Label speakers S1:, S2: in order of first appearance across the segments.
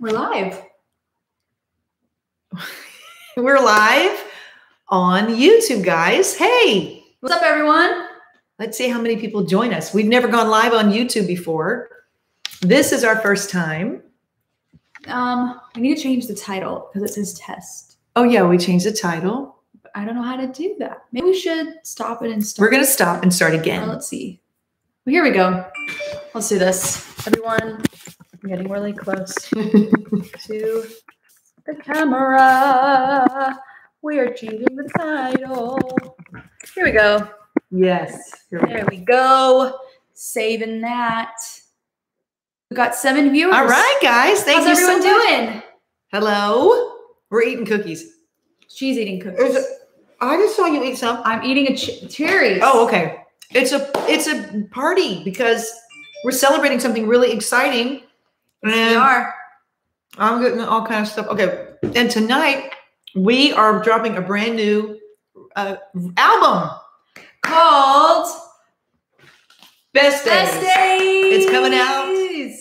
S1: We're live.
S2: We're live on YouTube, guys. Hey,
S1: What's up, everyone?
S2: let's see how many people join us. We've never gone live on YouTube before. This is our first time.
S1: Um, we need to change the title because it says test.
S2: Oh, yeah, we changed the title.
S1: I don't know how to do that. Maybe we should stop it and start.
S2: We're going to stop and start again.
S1: let's see. Well, here we go. Let's do this. Everyone, I'm getting really close to the camera. We are changing the title. Here we go.
S2: yes. Here we go.
S1: We go. Saving that. We got seven viewers.
S2: All right, guys. Thank
S1: How's
S2: you
S1: everyone
S2: so much.
S1: doing?
S2: Hello. We're eating cookies.
S1: She's eating cookies.
S2: It- I just saw you eat some.
S1: I'm eating a ch- cherries.
S2: Oh, okay. It's a it's a party because we're celebrating something really exciting.
S1: We
S2: And
S1: are.
S2: I'm getting all kind of stuff. Okay. And tonight we are dropping a brand new uh, album.
S1: Called
S2: Best Days.
S1: Best Days.
S2: It's coming out.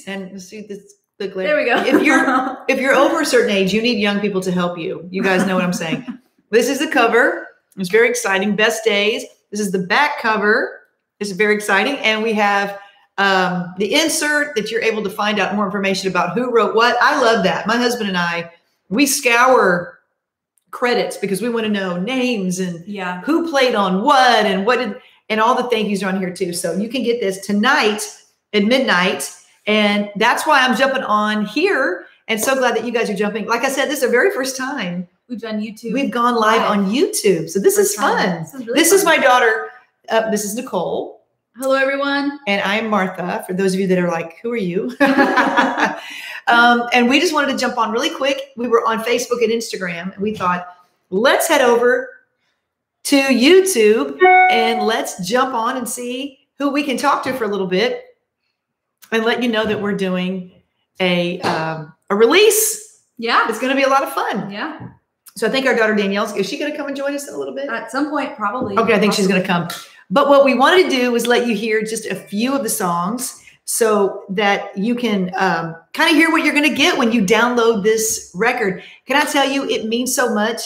S2: And see this the glare.
S1: There we go.
S2: If you're if you're over a certain age, you need young people to help you. You guys know what I'm saying. this is the cover. It's very exciting. Best Days. This is the back cover. It's very exciting. And we have um, the insert that you're able to find out more information about who wrote what. I love that. My husband and I, we scour credits because we want to know names and
S1: yeah.
S2: who played on what and what did and all the thank yous are on here too. So you can get this tonight at midnight. And that's why I'm jumping on here. And so glad that you guys are jumping. Like I said, this is the very first time
S1: We've done YouTube.
S2: we've gone live
S1: Live.
S2: on YouTube. So this is
S1: First time.
S2: fun.
S1: This is, really
S2: This is my daughter. Uh, this is Nicole.
S1: Hello, everyone.
S2: And I'm Martha, for those of you that are like, who are you? um, and we just wanted to jump on really quick. We were on Facebook and Instagram, and we thought, let's head over to YouTube and let's jump on and see who we can talk to for a little bit and let you know that we're doing a, um, a release.
S1: Yeah.
S2: It's going to be a lot of fun.
S1: Yeah.
S2: So I think our daughter Danielle's, is she going to come and join us in a little bit?
S1: At some point, probably.
S2: Okay, I think she's going to come. But what we wanted to do was let you hear just a few of the songs so that you can um, kind of hear what you're going to get when you download this record. Can I tell you, it means so much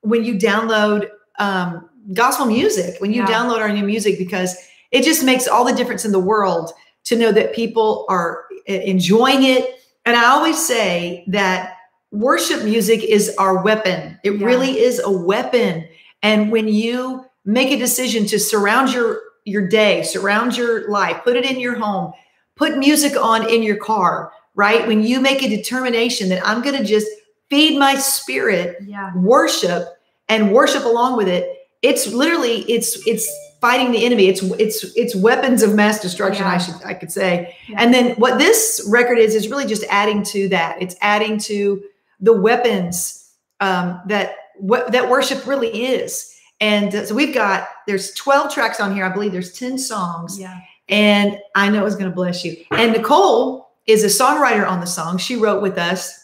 S2: when you download um, gospel music, when you
S1: Yeah.
S2: download our new music, because it just makes all the difference in the world to know that people are enjoying it. And I always say that worship music is our weapon. It
S1: Yeah.
S2: really is a weapon. And when you make a decision to surround your your day, surround your life, put it in your home, put music on in your car, right? When you make a determination that I'm going to just feed my spirit
S1: Yeah.
S2: worship and worship along with it, it's literally it's it's fighting the enemy. It's it's it's weapons of mass destruction, I should I could say.
S1: Yeah.
S2: And then what this record is is really just adding to that. It's adding to the weapons um, that what that worship really is. And uh, so we've got there's 12 tracks on here. I believe there's 10 songs,
S1: Yeah.
S2: and I know it's going to bless you. And Nicole is a songwriter on the song. She wrote with us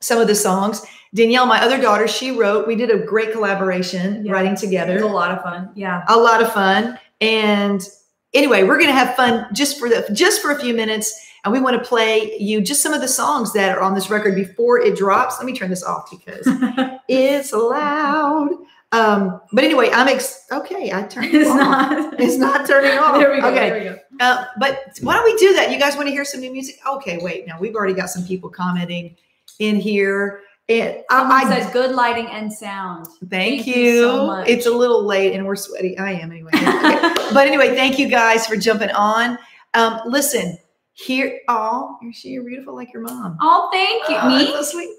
S2: some of the songs. Danielle, my other daughter, she wrote. We did a great collaboration
S1: Yeah.
S2: writing together.
S1: It was a lot of fun. Yeah.
S2: a lot of fun. And anyway, we're going to have fun just for the just for a few minutes, and we want to play you just some of the songs that are on this record before it drops. Let me turn this off because it's loud. Um, but anyway, I'm ex- okay. I turned it
S1: it's
S2: off.
S1: not.
S2: It's not turning off.
S1: There we go.
S2: Okay.
S1: There we go.
S2: Uh, but why don't we do that? You guys want to hear some new music? Okay, wait. Now we've already got some people commenting in here. And
S1: Someone
S2: I, I
S1: says good lighting and sound.
S2: thank,
S1: thank
S2: you.
S1: you so much.
S2: It's a little late and we're sweaty. I am anyway. Okay. but anyway, thank you guys for jumping on. Um, listen, here, oh, you're she you're beautiful like your mom.
S1: oh, thank you.
S2: Oh,
S1: Me?
S2: that's so sweet.
S1: Thank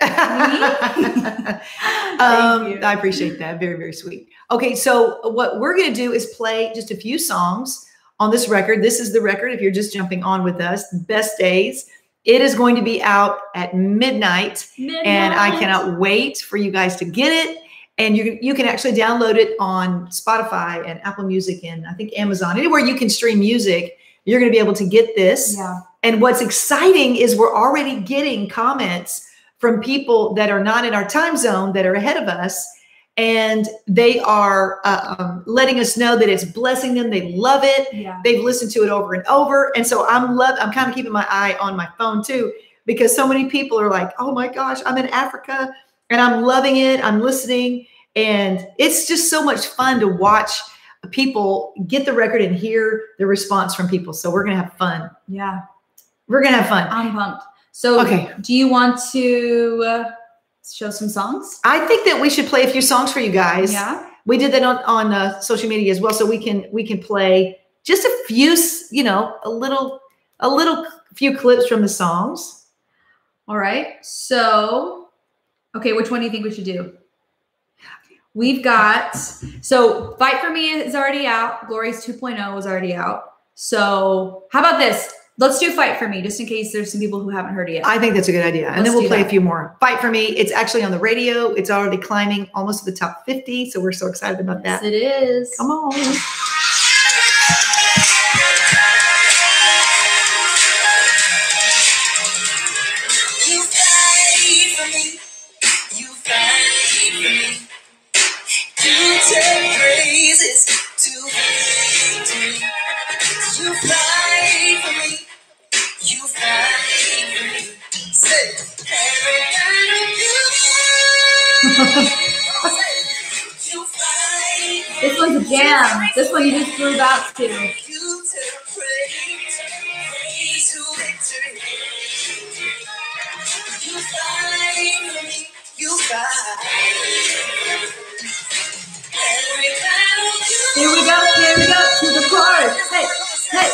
S2: um. I appreciate that. Very, very sweet. Okay, so what we're going to do is play just a few songs on this record. This is the record, if you're just jumping on with us, Best Days. It is going to be out at midnight, and I cannot wait for you guys to get it. And you, you can actually download it on Spotify and Apple Music and I think Amazon. Anywhere you can stream music, you're going to be able to get this.
S1: Yeah.
S2: And what's exciting is we're already getting comments from people that are not in our time zone that are ahead of us. And they are um, letting us know that it's blessing them. They love it.
S1: Yeah.
S2: They've listened to it over and over. And so I'm love. I'm kind of keeping my eye on my phone too, because so many people are like, oh my gosh, I'm in Africa and I'm loving it. I'm listening. And it's just so much fun to watch people get the record and hear the response from people. So we're going to have fun.
S1: Yeah.
S2: We're going to have fun.
S1: I'm pumped. So,
S2: Okay.
S1: do you want to uh, show some songs?
S2: I think that we should play a few songs for you guys.
S1: Yeah.
S2: We did that on, on uh, social media as well. So we can, we can play just a few, you know, a little, a little few clips from the songs.
S1: All right. So, okay, which one do you think we should do? We've got so Fight for Me is already out. Glorious 2.0 is already out. So, how about this? Let's do Fight for Me just in case there's some people who haven't heard it yet.
S2: I think that's a good idea. And
S1: Let's
S2: then we'll play a few more. Fight for me. It's actually on the radio. It's already climbing almost to the top 50. So we're so excited about
S1: yes,
S2: that.
S1: it is.
S2: Come on.
S1: This one you just grew out to. Here we go. Here we go to the chorus. Hey, hey.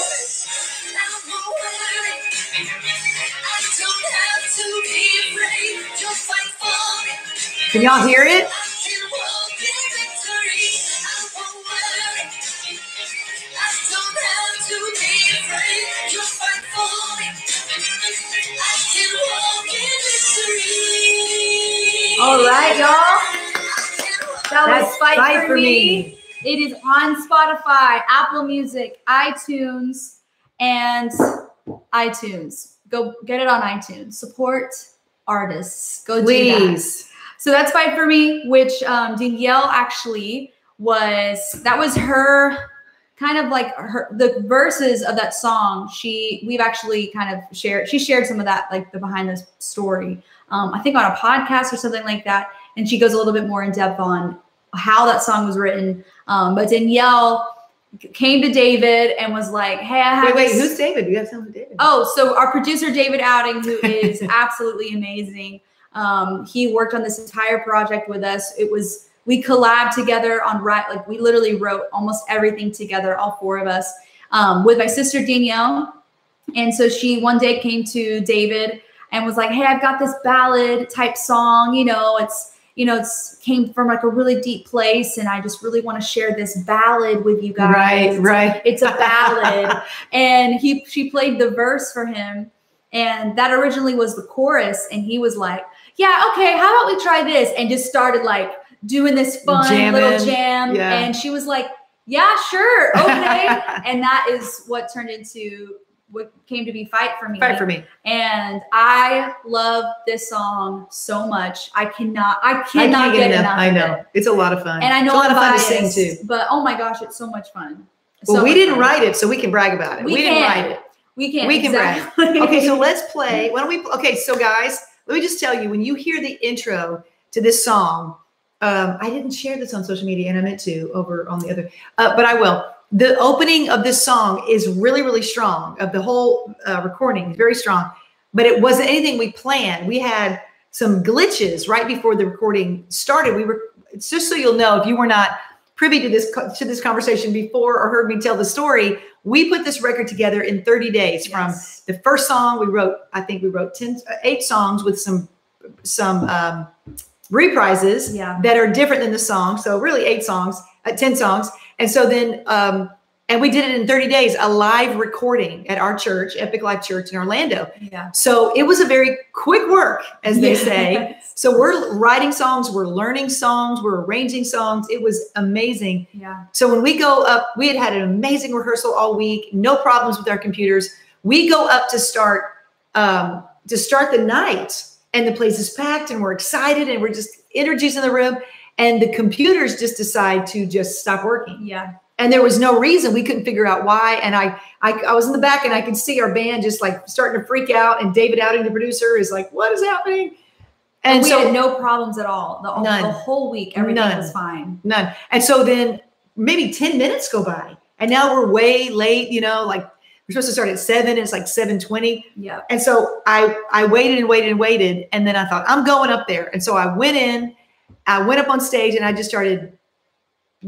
S2: Can y'all hear it?
S1: All right, y'all. That was
S2: That's
S1: Fight, for, me. It is on Spotify, Apple Music, iTunes, and iTunes. Go get it on iTunes. Support artists. Go do that.
S2: Please.
S1: So that's Fight for Me, which um, Danielle actually was. That was her kind of like her the verses of that song. She we've actually kind of shared. She shared some of that, like the behind the story. Um, I think on a podcast or something like that, and she goes a little bit more in depth on how that song was written. Um, but Danielle came to David and was like, "Hey, I have
S2: Wait, wait. Who's David? You have something with David.
S1: Oh, so our producer David Outing, who is absolutely amazing. Um, he worked on this entire project with us. It was we collabed together on right, like we literally wrote almost everything together, all four of us, um, with my sister Danielle. And so she one day came to David and was like, "Hey, I've got this ballad type song. You know, it's you know, it's came from like a really deep place, and I just really want to share this ballad with you guys.
S2: right, right.
S1: It's a ballad." and he she played the verse for him and that originally was the chorus and he was like yeah okay how about we try this and just started like doing this fun little jam
S2: yeah.
S1: and she was like yeah sure okay and that is what turned into what came to be fight for me
S2: Fight for me.
S1: and i love this song so much i cannot i
S2: I
S1: cannot
S2: can't
S1: get, enough,
S2: I know.
S1: it.
S2: It's a lot of fun.
S1: and i know
S2: it's a lot
S1: I'm
S2: of fun to sing too.
S1: but oh my gosh it's so much fun
S2: Well,
S1: So
S2: we didn't
S1: fun.
S2: write it, so we can brag about it.
S1: We
S2: We, didn't write it.
S1: we can
S2: We can brag. Okay, so let's play. Why don't we? Okay, so guys, let me just tell you when you hear the intro to this song, um, I didn't share this on social media, and I meant to over on the other, uh, but I will. The opening of this song is really, really strong. Of the whole uh, recording, is very strong, but it wasn't anything we planned. We had some glitches right before the recording started. We were it's just so you'll know if you were not privy to this to this conversation before or heard me tell the story. We put this record together in 30 days from the first song we wrote i think we wrote 10 uh, eight songs with some some um, reprises
S1: Yeah.
S2: that are different than the song so really eight songs uh, 10 songs. And so then um, and we did it in 30 days a live recording at our church epic life church in orlando.
S1: Yeah.
S2: so it was a very quick work as they say. So we're writing songs we're learning songs we're arranging songs. It was amazing.
S1: Yeah.
S2: so when we go up, we had had an amazing rehearsal all week, no problems with our computers. We go up to start um, to start the night, and the place is packed, and we're excited, and we're just energies in the room, and the computers just decide to just stop working.
S1: Yeah.
S2: and there was no reason we couldn't figure out why and I, I i was in the back and i could see our band just like starting to freak out and david outing the producer is like what is happening
S1: And,
S2: and
S1: we
S2: so
S1: had no problems at all. The,
S2: None.
S1: the whole week, everything
S2: None.
S1: was fine.
S2: none and so then maybe 10 minutes go by and now we're way late you know like we're supposed to start at 7 it's like 7.20
S1: Yeah.
S2: and so i i waited and waited and waited and then i thought i'm going up there and so i went in i went up on stage and i just started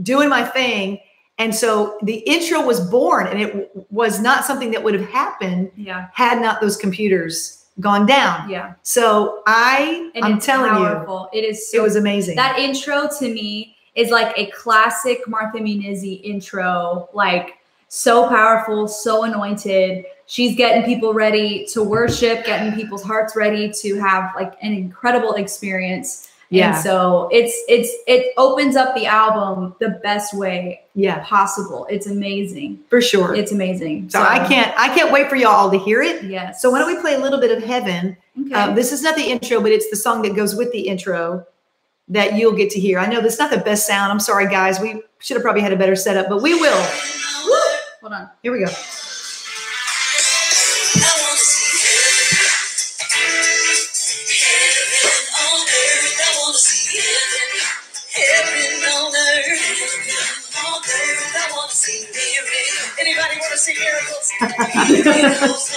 S2: doing my thing and so the intro was born and it was not something that would have happened
S1: Yeah.
S2: had not those computers gone down
S1: Yeah.
S2: so i
S1: And
S2: i'm telling
S1: powerful. It is
S2: you
S1: so
S2: it was amazing
S1: that intro to me is like a classic Martha Munizzi intro, like so powerful, so anointed. She's getting people ready to worship, getting people's hearts ready to have like an incredible experience.
S2: Yeah
S1: And so it's it's it opens up the album the best way
S2: yeah
S1: possible. It's amazing.
S2: for sure
S1: It's amazing.
S2: so i can't i can't wait for y'all to hear it
S1: Yes.
S2: so why don't we play a little bit of heaven
S1: Okay.
S2: Um, this is not the intro, but it's the song that goes with the intro that you'll get to hear. I know that's not the best sound. I'm sorry, guys. We should have probably had a better setup, but we will.
S1: Hold on.
S2: Here we go. It's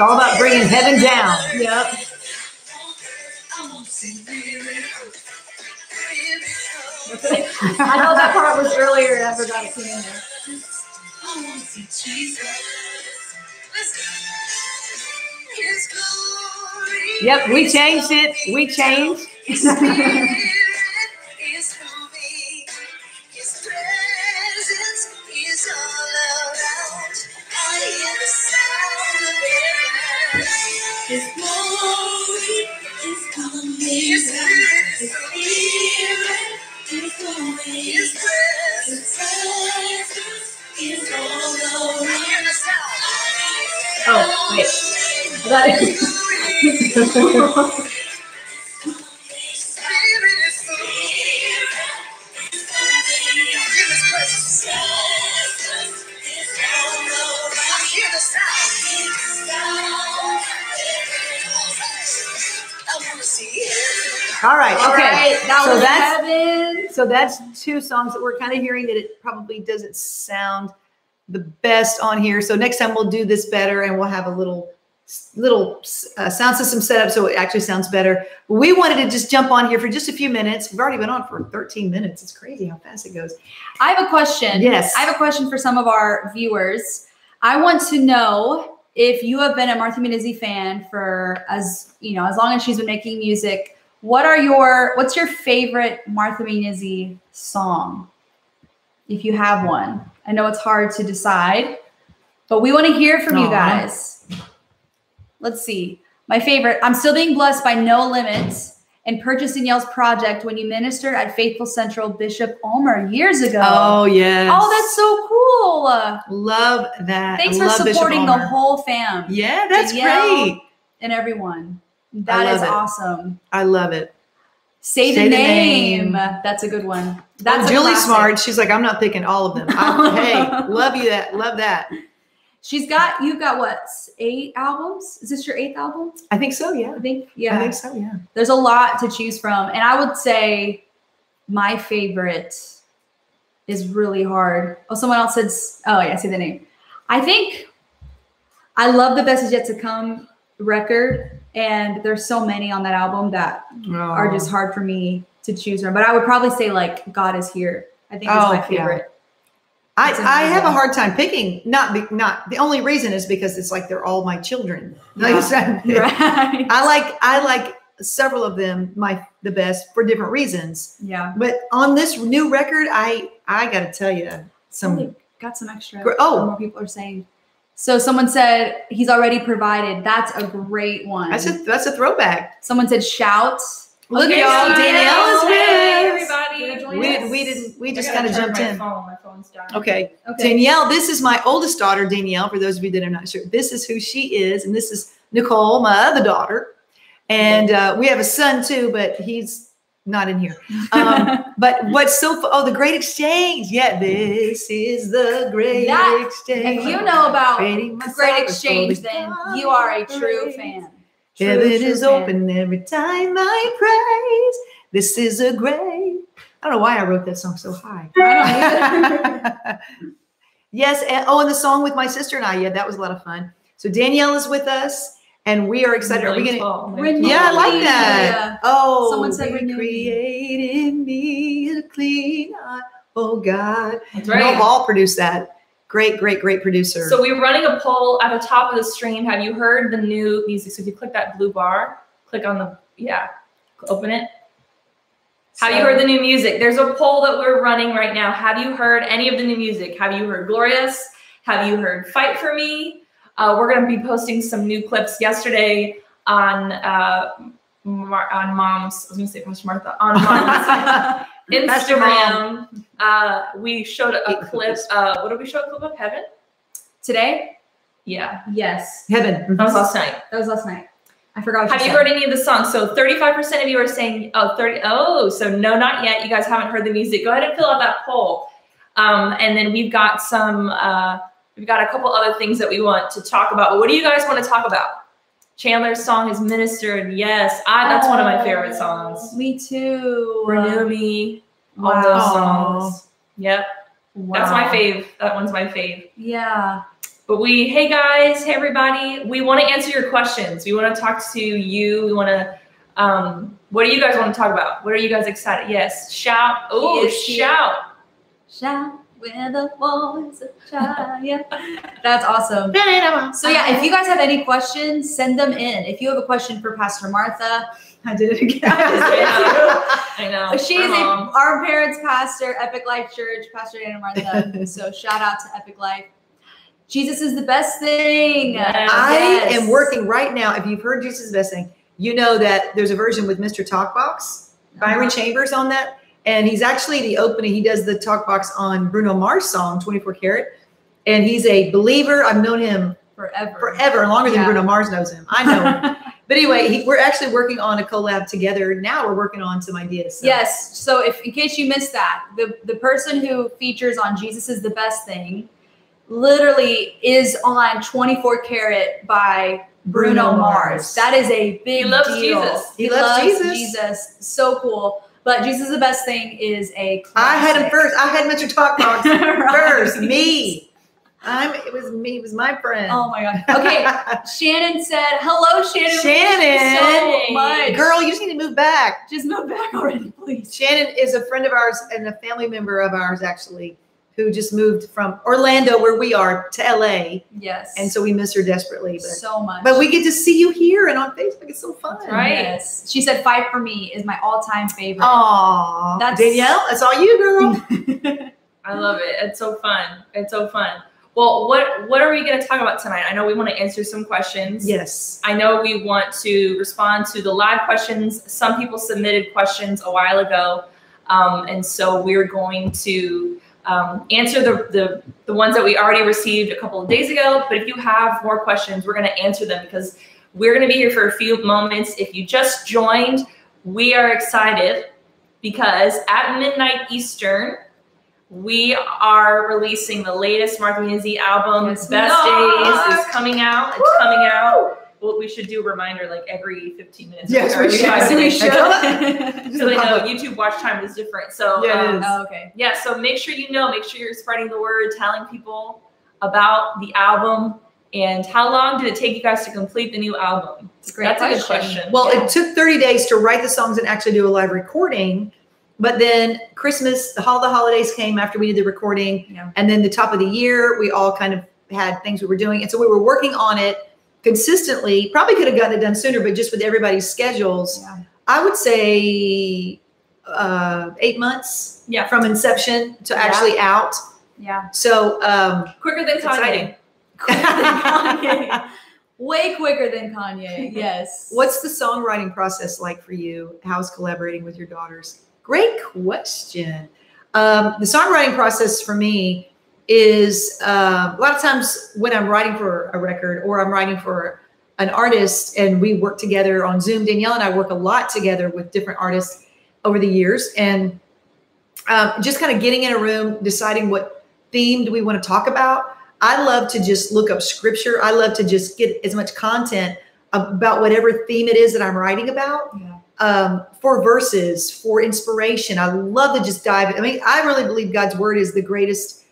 S2: all about bringing heaven down.
S1: Yep.
S3: I want to see.
S1: I know that part was earlier and I forgot to sing in there.
S2: Yep, we changed it. We changed.
S3: His spirit is moving. His presence is all around. I hear the sound of heaven. His glory is coming. His spirit is moving. His presence is all around. I hear the sound.
S1: Oh, wait. That is-
S3: Spirit is moving. I hear His presence. I hear the sound. I want to see it.
S2: All right.
S1: All
S2: Okay.
S1: right, that
S2: so that's
S1: heaven.
S2: so that's two songs that we're kind of hearing that it probably doesn't sound the best on here. So next time we'll do this better and we'll have a little little uh, sound system set up so it actually sounds better. We wanted to just jump on here for just a few minutes. We've already been on for 13 minutes. It's crazy how fast it goes.
S1: I have a question.
S2: Yes.
S1: I have a question for some of our viewers. I want to know if you have been a Martha Munizzi fan for as you know as long as she's been making music. What are your what's your favorite Martha Munizzi song? If you have one, I know it's hard to decide, but we want to hear from you guys. Let's see. My favorite. I'm still being blessed by No Limits and Purchase Danielle's project when you ministered at Faithful Central Bishop Ulmer years ago.
S2: Oh, yes.
S1: Oh, that's so cool.
S2: Love that.
S1: Thanks
S2: I
S1: for supporting the whole fam
S2: Yeah, that's great.
S1: and everyone. That is
S2: it.
S1: awesome.
S2: I love it.
S1: Say,
S2: Say
S1: the,
S2: the
S1: name.
S2: name.
S1: That's a good one.
S2: That's
S1: oh, a
S2: Julie's smart. She's like, I'm not picking all of them. I, oh, hey, love you that. Love that.
S1: She's got you've got what eight albums? Is this your eighth album?
S2: I think so. Yeah.
S1: I think yeah.
S2: I think so. Yeah.
S1: There's a lot to choose from, and I would say my favorite is really hard. Oh, someone else said. Oh yeah, I see the name. I think I love the best is yet to come record, and there's so many on that album that are oh. just hard for me to choose from. But I would probably say like God is here. I think is
S2: Oh,
S1: my
S2: yeah. I, I have a hard time picking. Not be, not the only reason is because it's like they're all my children. Like I said,
S1: right.
S2: I like I like several of them my the best for different reasons.
S1: yeah.
S2: But on this new record, I I got to tell you some.
S1: Something got some extra.
S2: Oh.
S1: more people are saying. So someone said he's already provided. That's a great one.
S2: That's a that's a throwback.
S1: Someone said shout.
S2: Look at y'all,
S1: Danielle.
S2: Danielle is with
S1: Hey, everybody.
S2: We didn't. We didn't. We just kind of jumped in.
S4: Phone. Phone's dying.
S2: Okay.
S1: Okay.
S2: Danielle, this is my oldest daughter, Danielle. For those of you that are not sure, this is who she is, and this is Nicole, my other daughter. And uh, we have a son too, but he's not in here. Um, but what's so oh, the Great Exchange? Yeah, this is the Great
S1: That-
S2: Exchange.
S1: If you know about the Great Exchange, then you are a true fan. True,
S2: Heaven
S1: true
S2: is
S1: fan.
S2: open every time I praise. This is a great. I don't know why I wrote that song so high.
S1: I
S2: yes. And, oh, and the song with my sister and I. Yeah, that was a lot of fun. So Danielle is with us, and we are excited. Are we
S4: Really
S2: gonna? Yeah, I like
S1: me.
S2: that. Oh,
S1: Someone said renew me.
S2: create in me a clean heart. Oh God.
S4: That's
S2: Noel
S4: right.
S2: Ball produced that. Great, great, great producer.
S4: So we're running a poll at the top of the stream. Have you heard the new music? So if you click that blue bar, click on the yeah, open it. Have you heard the new music? There's a poll that we're running right now. Have you heard any of the new music? Have you heard Glorious? Have you heard Fight for Me? Uh, we're going to be posting some new clips yesterday on uh, Mar- on Mom's. I was going to say Pastor Martha on Mom's Instagram. Uh, we showed a clip. Uh, what did we show? A clip of Heaven?
S1: Today?
S4: Yeah,
S1: Yes.
S2: Heaven.
S4: that was last night.
S1: That was last night. I forgot
S4: Have you
S1: said.
S4: heard any of the songs? So 35% of you are saying, oh, 30, oh, so no, not yet. You guys haven't heard the music. Go ahead and fill out that poll. Um, and then we've got some, uh, we've got a couple other things that we want to talk about. But what do you guys want to talk about? Chandler's song has ministered. Yes, I, that's one of my favorite songs.
S1: Me too.
S4: Renew Me, all
S1: Wow.
S4: those songs. Yep, Wow. that's my fave. That one's my fave.
S1: Yeah.
S4: But we, hey guys, hey everybody, we want to answer your questions. We want to talk to you. We want to, um, what do you guys want to talk about? What are you guys excited? Yes, shout. Oh, shout.
S1: Shout with the voice of triumph. That's awesome. So yeah, if you guys have any questions, send them in. If you have a question for Pastor Martha, I did it again.
S4: I know.
S1: She's
S4: my
S1: a, our parents' pastor, Epic Life Church, Pastor Anna Martha. so shout out to Epic Life. Jesus is the best thing.
S4: Yes.
S2: I am working right now. If you've heard Jesus is the Best Thing, you know that there's a version with Mr. Talkbox, Byron
S1: Uh-huh.
S2: Chambers on that. And he's actually the opening. He does the Talkbox on Bruno Mars song, 24 Karat. And he's a believer. I've known him
S1: forever.
S2: forever, longer than Bruno Mars knows him. I know him. but anyway, he, we're actually working on a collab together. Now we're working on some ideas. So.
S1: Yes. So if in case you missed that, the the person who features on Jesus is the best thing, literally is on 24 Karat by Bruno,
S2: Bruno
S1: Mars.
S2: Mars.
S1: That is a big
S4: He loves
S1: deal.
S4: Jesus.
S2: He loves Jesus.
S1: Jesus. So cool. But Jesus the best thing is a
S2: I had him first. I had Mr. Talkbox
S1: Right.
S2: first. Me. I'm, it was me. It was my friend.
S1: Oh my god. Okay. Shannon said, "Hello, Shannon.
S2: Shannon.
S1: So much.
S2: Girl, you just need to move back.
S1: just move back already, please."
S2: Shannon is a friend of ours and a family member of ours, actually, who just moved from Orlando, where we are, to LA.
S1: Yes.
S2: And so we miss her desperately. But,
S1: so much.
S2: but we get to see you here and on Facebook. It's so fun.
S4: right.
S1: Yes. She said, "Fight for me" is my all-time favorite.
S2: Aw.
S1: That's-
S2: Danielle, that's all you, girl.
S4: I love it. It's so fun. It's so fun. Well, what what are we going to talk about tonight? I know we want to answer some questions.
S2: yes.
S4: I know we want to respond to the live questions. Some people submitted questions a while ago, um, and so we're going to um, answer the, the the ones that we already received a couple of days ago. But if you have more questions, we're going to answer them because we're going to be here for a few moments. If you just joined, we are excited because at midnight Eastern. We are releasing the latest Martha Music album,
S1: Yes,
S4: Best Days, is coming out. It's coming out. Well, we should do a reminder like every 15 minutes.
S2: Yes, we should.
S1: we should.
S4: So they know YouTube watch time is different. So
S2: Yeah,
S4: um,
S1: oh, okay.
S4: yeah, so make sure you know, make sure you're spreading the word, telling people about the album. And how long did it take you guys to complete the new album?
S1: It's great
S4: That's a good
S1: question.
S4: question.
S2: Well,
S1: Yeah.
S2: it took 30 days to write the songs and actually do a live recording. But then Christmas, the all the holidays came after we did the recording.
S1: Yeah.
S2: And then the top of the year, we all kind of had things we were doing. And so we were working on it consistently. Probably could have gotten it done sooner, but just with everybody's schedules,
S1: Yeah.
S2: I would say uh, eight months
S4: Yeah.
S2: from inception to
S1: Yeah.
S2: actually out.
S1: Yeah.
S2: So um,
S4: Quicker than Kanye.
S2: exciting.
S1: Kanye. Way quicker than Kanye. Yes.
S2: what's the songwriting process like for you? How's collaborating with your daughters? Great question. Um, the songwriting process for me is uh, a lot of times when I'm writing for a record or I'm writing for an artist and we work together on Zoom. Danielle and I work a lot together with different artists over the years and um, just kind of getting in a room, deciding what theme do we want to talk about. I love to just look up scripture. I love to just get as much content about whatever theme it is that I'm writing about
S1: Yeah.
S2: um, for verses, for inspiration. I love to just dive. I mean, I really believe God's word is the greatest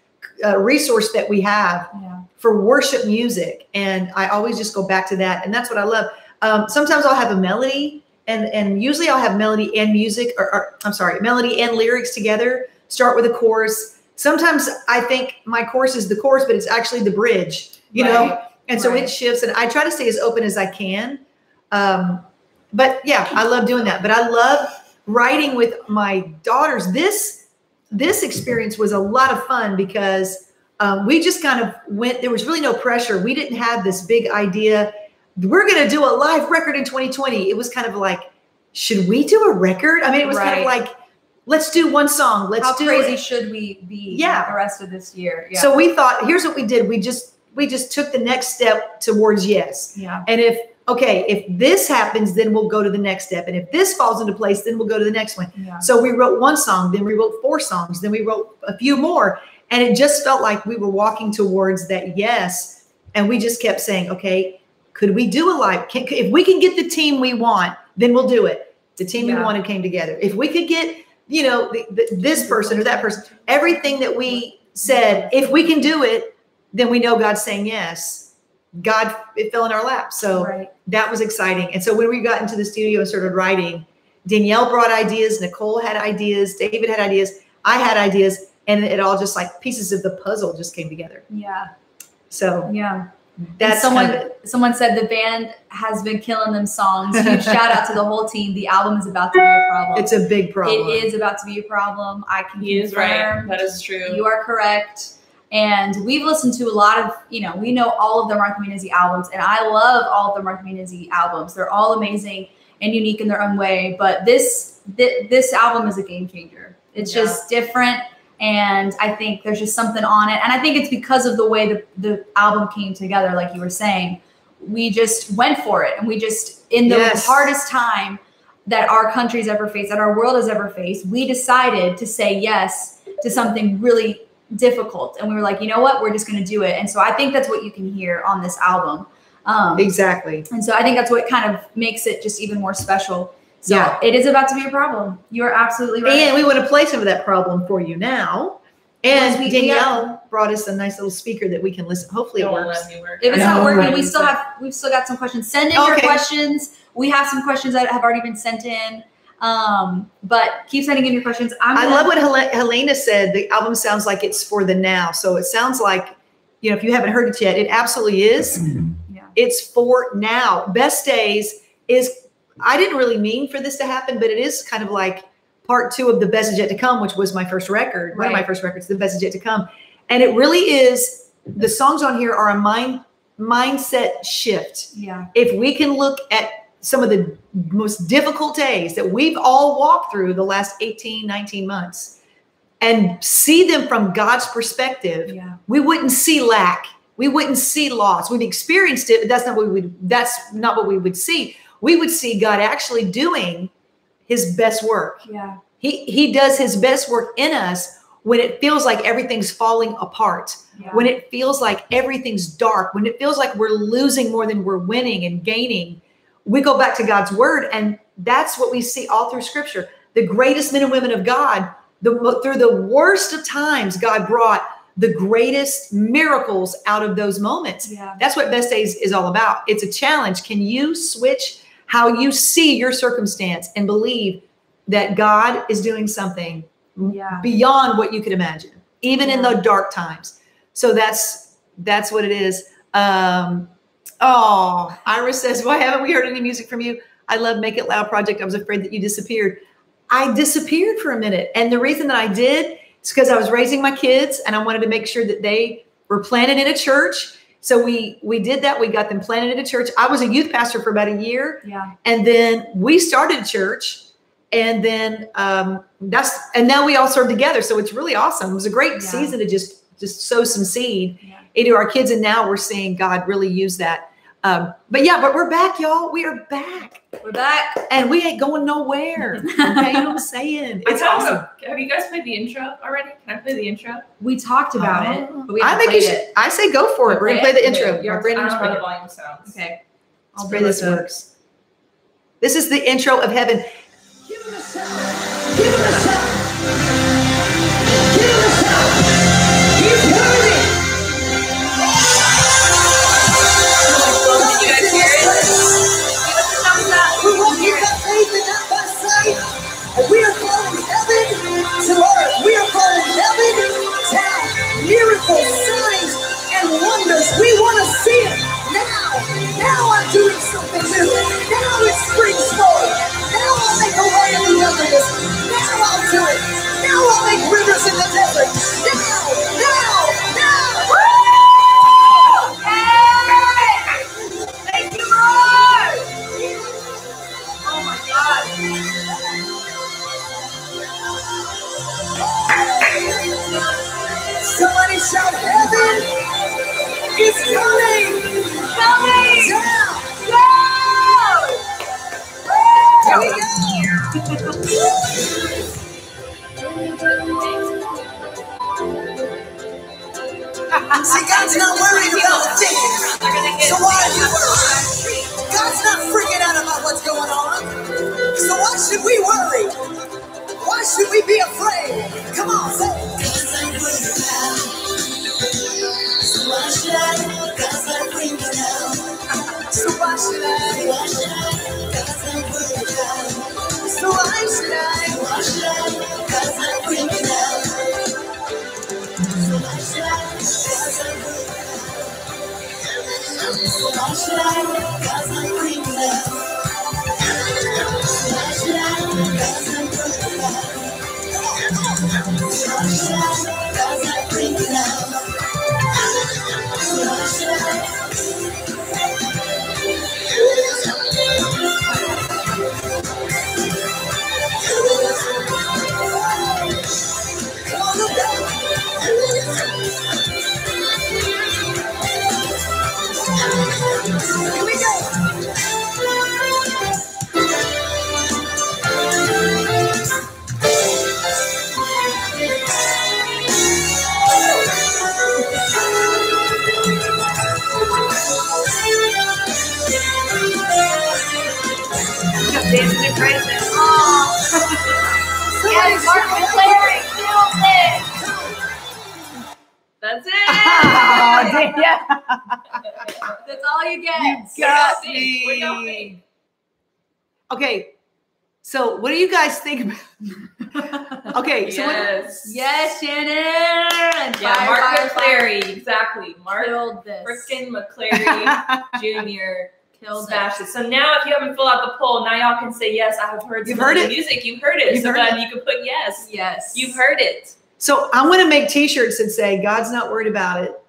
S2: uh, resource that we have
S1: Yeah.
S2: for worship music, and I always just go back to that, and that's what I love. Um, sometimes I'll have a melody, and and usually I'll have melody and music, or, or I'm sorry, melody and lyrics together. Start with a chorus. Sometimes I think my chorus is the chorus, but it's actually the bridge. You know, and so
S1: Right.
S2: it shifts, and I try to stay as open as I can. Um, but yeah, I love doing that. But I love writing with my daughters. This this experience was a lot of fun because um, we just kind of went. There was really no pressure. We didn't have this big idea. We're going to do a live record in 2020. It was kind of like, should we do a record? I mean, it was kind of like, let's do one song. Let's
S1: How
S2: do
S1: crazy
S2: it.
S1: should we be
S2: Yeah.
S1: the rest of this year? Yeah.
S2: So we thought, here's what we did. We just we just took the next step towards yes.
S1: yeah.
S2: And if okay, if this happens, then we'll go to the next step. And if this falls into place, then we'll go to the next one.
S1: Yeah.
S2: So we wrote one song, then we wrote four songs, then we wrote a few more. And it just felt like we were walking towards that yes. And we just kept saying, okay, could we do a live? Can, if we can get the team we want, then we'll do it. The team we
S1: Yeah.
S2: wanted came together. If we could get, you know, the, the, this person or that person, everything that we said, if we can do it, then we know God's saying yes. God, it fell in our lap. So
S1: right.
S2: that was exciting. And so when we got into the studio and started writing, Danielle brought ideas, Nicole had ideas, David had ideas, I had ideas, and it all just like pieces of the puzzle just came together.
S1: Yeah.
S2: So
S1: Yeah.
S2: that's
S1: someone
S2: kind of
S1: someone said the band has been killing them songs. Huge shout out to the whole team. The album is about to be a problem.
S2: it's a big problem.
S1: It is about to be a problem. I can
S4: He is right. That is true.
S1: You are correct. And we've listened to a lot of, you know, we know all of the Martha Munizzi albums, and I love all of the Martha Munizzi albums. They're all amazing and unique in their own way. But this thi- this album is a game changer. It's
S4: Yeah.
S1: just different, and I think there's just something on it. And I think it's because of the way the the album came together, like you were saying. We just went for it, and we just in the
S2: Yes.
S1: hardest time that our country's ever faced, that our world has ever faced, we decided to say yes to something really difficult. And we were like, you know what? We're just going to do it. And so I think that's what you can hear on this album. Um,
S2: exactly.
S1: and so I think that's what kind of makes it just even more special. So
S2: Yeah.
S1: it is about to be a problem. You are absolutely right.
S2: And we want to play some of that problem for you now. And
S1: we-
S2: Danielle brought us a nice little speaker that we can listen. Hopefully it works.
S4: work.
S1: if it's
S2: I
S1: not working, we still have we've still got some questions. Send in your questions. We have some questions that have already been sent in. Um, but keep sending in your questions. I'm
S2: I love what Hel- Helena said. The album sounds like it's for the now. So it sounds like, you know, if you haven't heard it yet, it absolutely is.
S1: Yeah.
S2: It's for now. Best Days is, I didn't really mean for this to happen, but it is kind of like part two of The Best Is Yet to Come, which was my first record, one of my first records, The Best Is Yet to Come. And it really is, the songs on here are a mind mindset shift
S1: Yeah.
S2: if we can look at some of the most difficult days that we've all walked through the last 18, 19 months and see them from God's perspective,
S1: Yeah.
S2: we wouldn't see lack. We wouldn't see loss. We've experienced it, but that's not what we would that's not what we would see. We would see God actually doing his best work.
S1: Yeah.
S2: He he does his best work in us when it feels like everything's falling apart
S1: Yeah.
S2: when it feels like everything's dark, when it feels like we're losing more than we're winning and gaining, we go back to God's word. And that's what we see all through scripture. The greatest men and women of God, the, through the worst of times, God brought the greatest miracles out of those moments.
S1: yeah.
S2: That's what Best Days is all about. It's a challenge. Can you switch how you see your circumstance and believe that God is doing something
S1: Yeah.
S2: beyond what you could imagine, even in the dark times. So that's that's what it is. Um, oh, Iris says, "Why haven't we heard any music from you?" I love Make It Loud project. I was afraid that you disappeared. I disappeared for a minute, and the reason that I did is because I was raising my kids, and I wanted to make sure that they were planted in a church. So we we did that. We got them planted in a church. I was a youth pastor for about a year,
S1: Yeah.
S2: and then we started church and then um, that's and now we all serve together. So it's really awesome. It was a great
S1: Yeah.
S2: season to just just sow some seed
S1: Yeah.
S2: into our kids, and now we're seeing God really use that. Um, but yeah, but we're back, y'all. We are back,
S1: We're back.
S2: and we ain't going nowhere. Okay, you know what I'm saying? It's awesome.
S4: Have you guys played the intro already? Can I play the intro?
S1: We talked about it,
S2: Oh.
S1: but we
S2: I think you should.
S1: it.
S2: I say go for it. We're gonna play the intro.
S4: Yeah,
S2: Our
S4: I
S2: Brandon
S4: don't know
S2: was
S4: how the volume sounds.
S1: Okay.
S2: Let's
S1: I'll
S2: pray this
S1: it.
S2: works. This is the intro of heaven.
S3: Give him a shout. Give him a shout. Miracles, signs, and wonders. We want to see it now. Now I'm doing something new. Now it springs forth. Now I'll make a way in the wilderness. Now I'll do it. Now I'll make rivers in the desert. Now. Is coming. Coming. Down. Down. Here we go. See, God's not worried about things. So why are you worried? God's not freaking out about what's going on. So why should we worry? Why should we be afraid? Come on, say it. So why should I? God's not freaking out. So why should I? Why should I? God's not freaking out. So why should I? Why should I? God's not freaking out. So why should I? God's not freaking out. So why should I? God's not
S4: That's it.
S1: Oh, dang, yeah. That's all you get.
S2: You got
S4: What do y'all
S2: me. Okay, so what do you guys think about? Okay, so what,
S4: Yes.
S1: Yes, Shannon.
S4: Yeah,
S1: Fire,
S4: Mark
S1: fire, fire.
S4: McClary. Exactly. Mark
S1: Killed this.
S4: frickin' McClary Jr.
S1: Killed
S4: smashed it. So now, if you haven't filled out the poll, now y'all can say yes. I have heard
S2: You've heard
S4: the
S2: it.
S4: music. You've heard it.
S2: You've
S4: so
S2: heard
S4: then
S2: it.
S4: you can put yes.
S1: Yes.
S4: You've heard it.
S2: so I want to make T-shirts that say "God's not worried about it."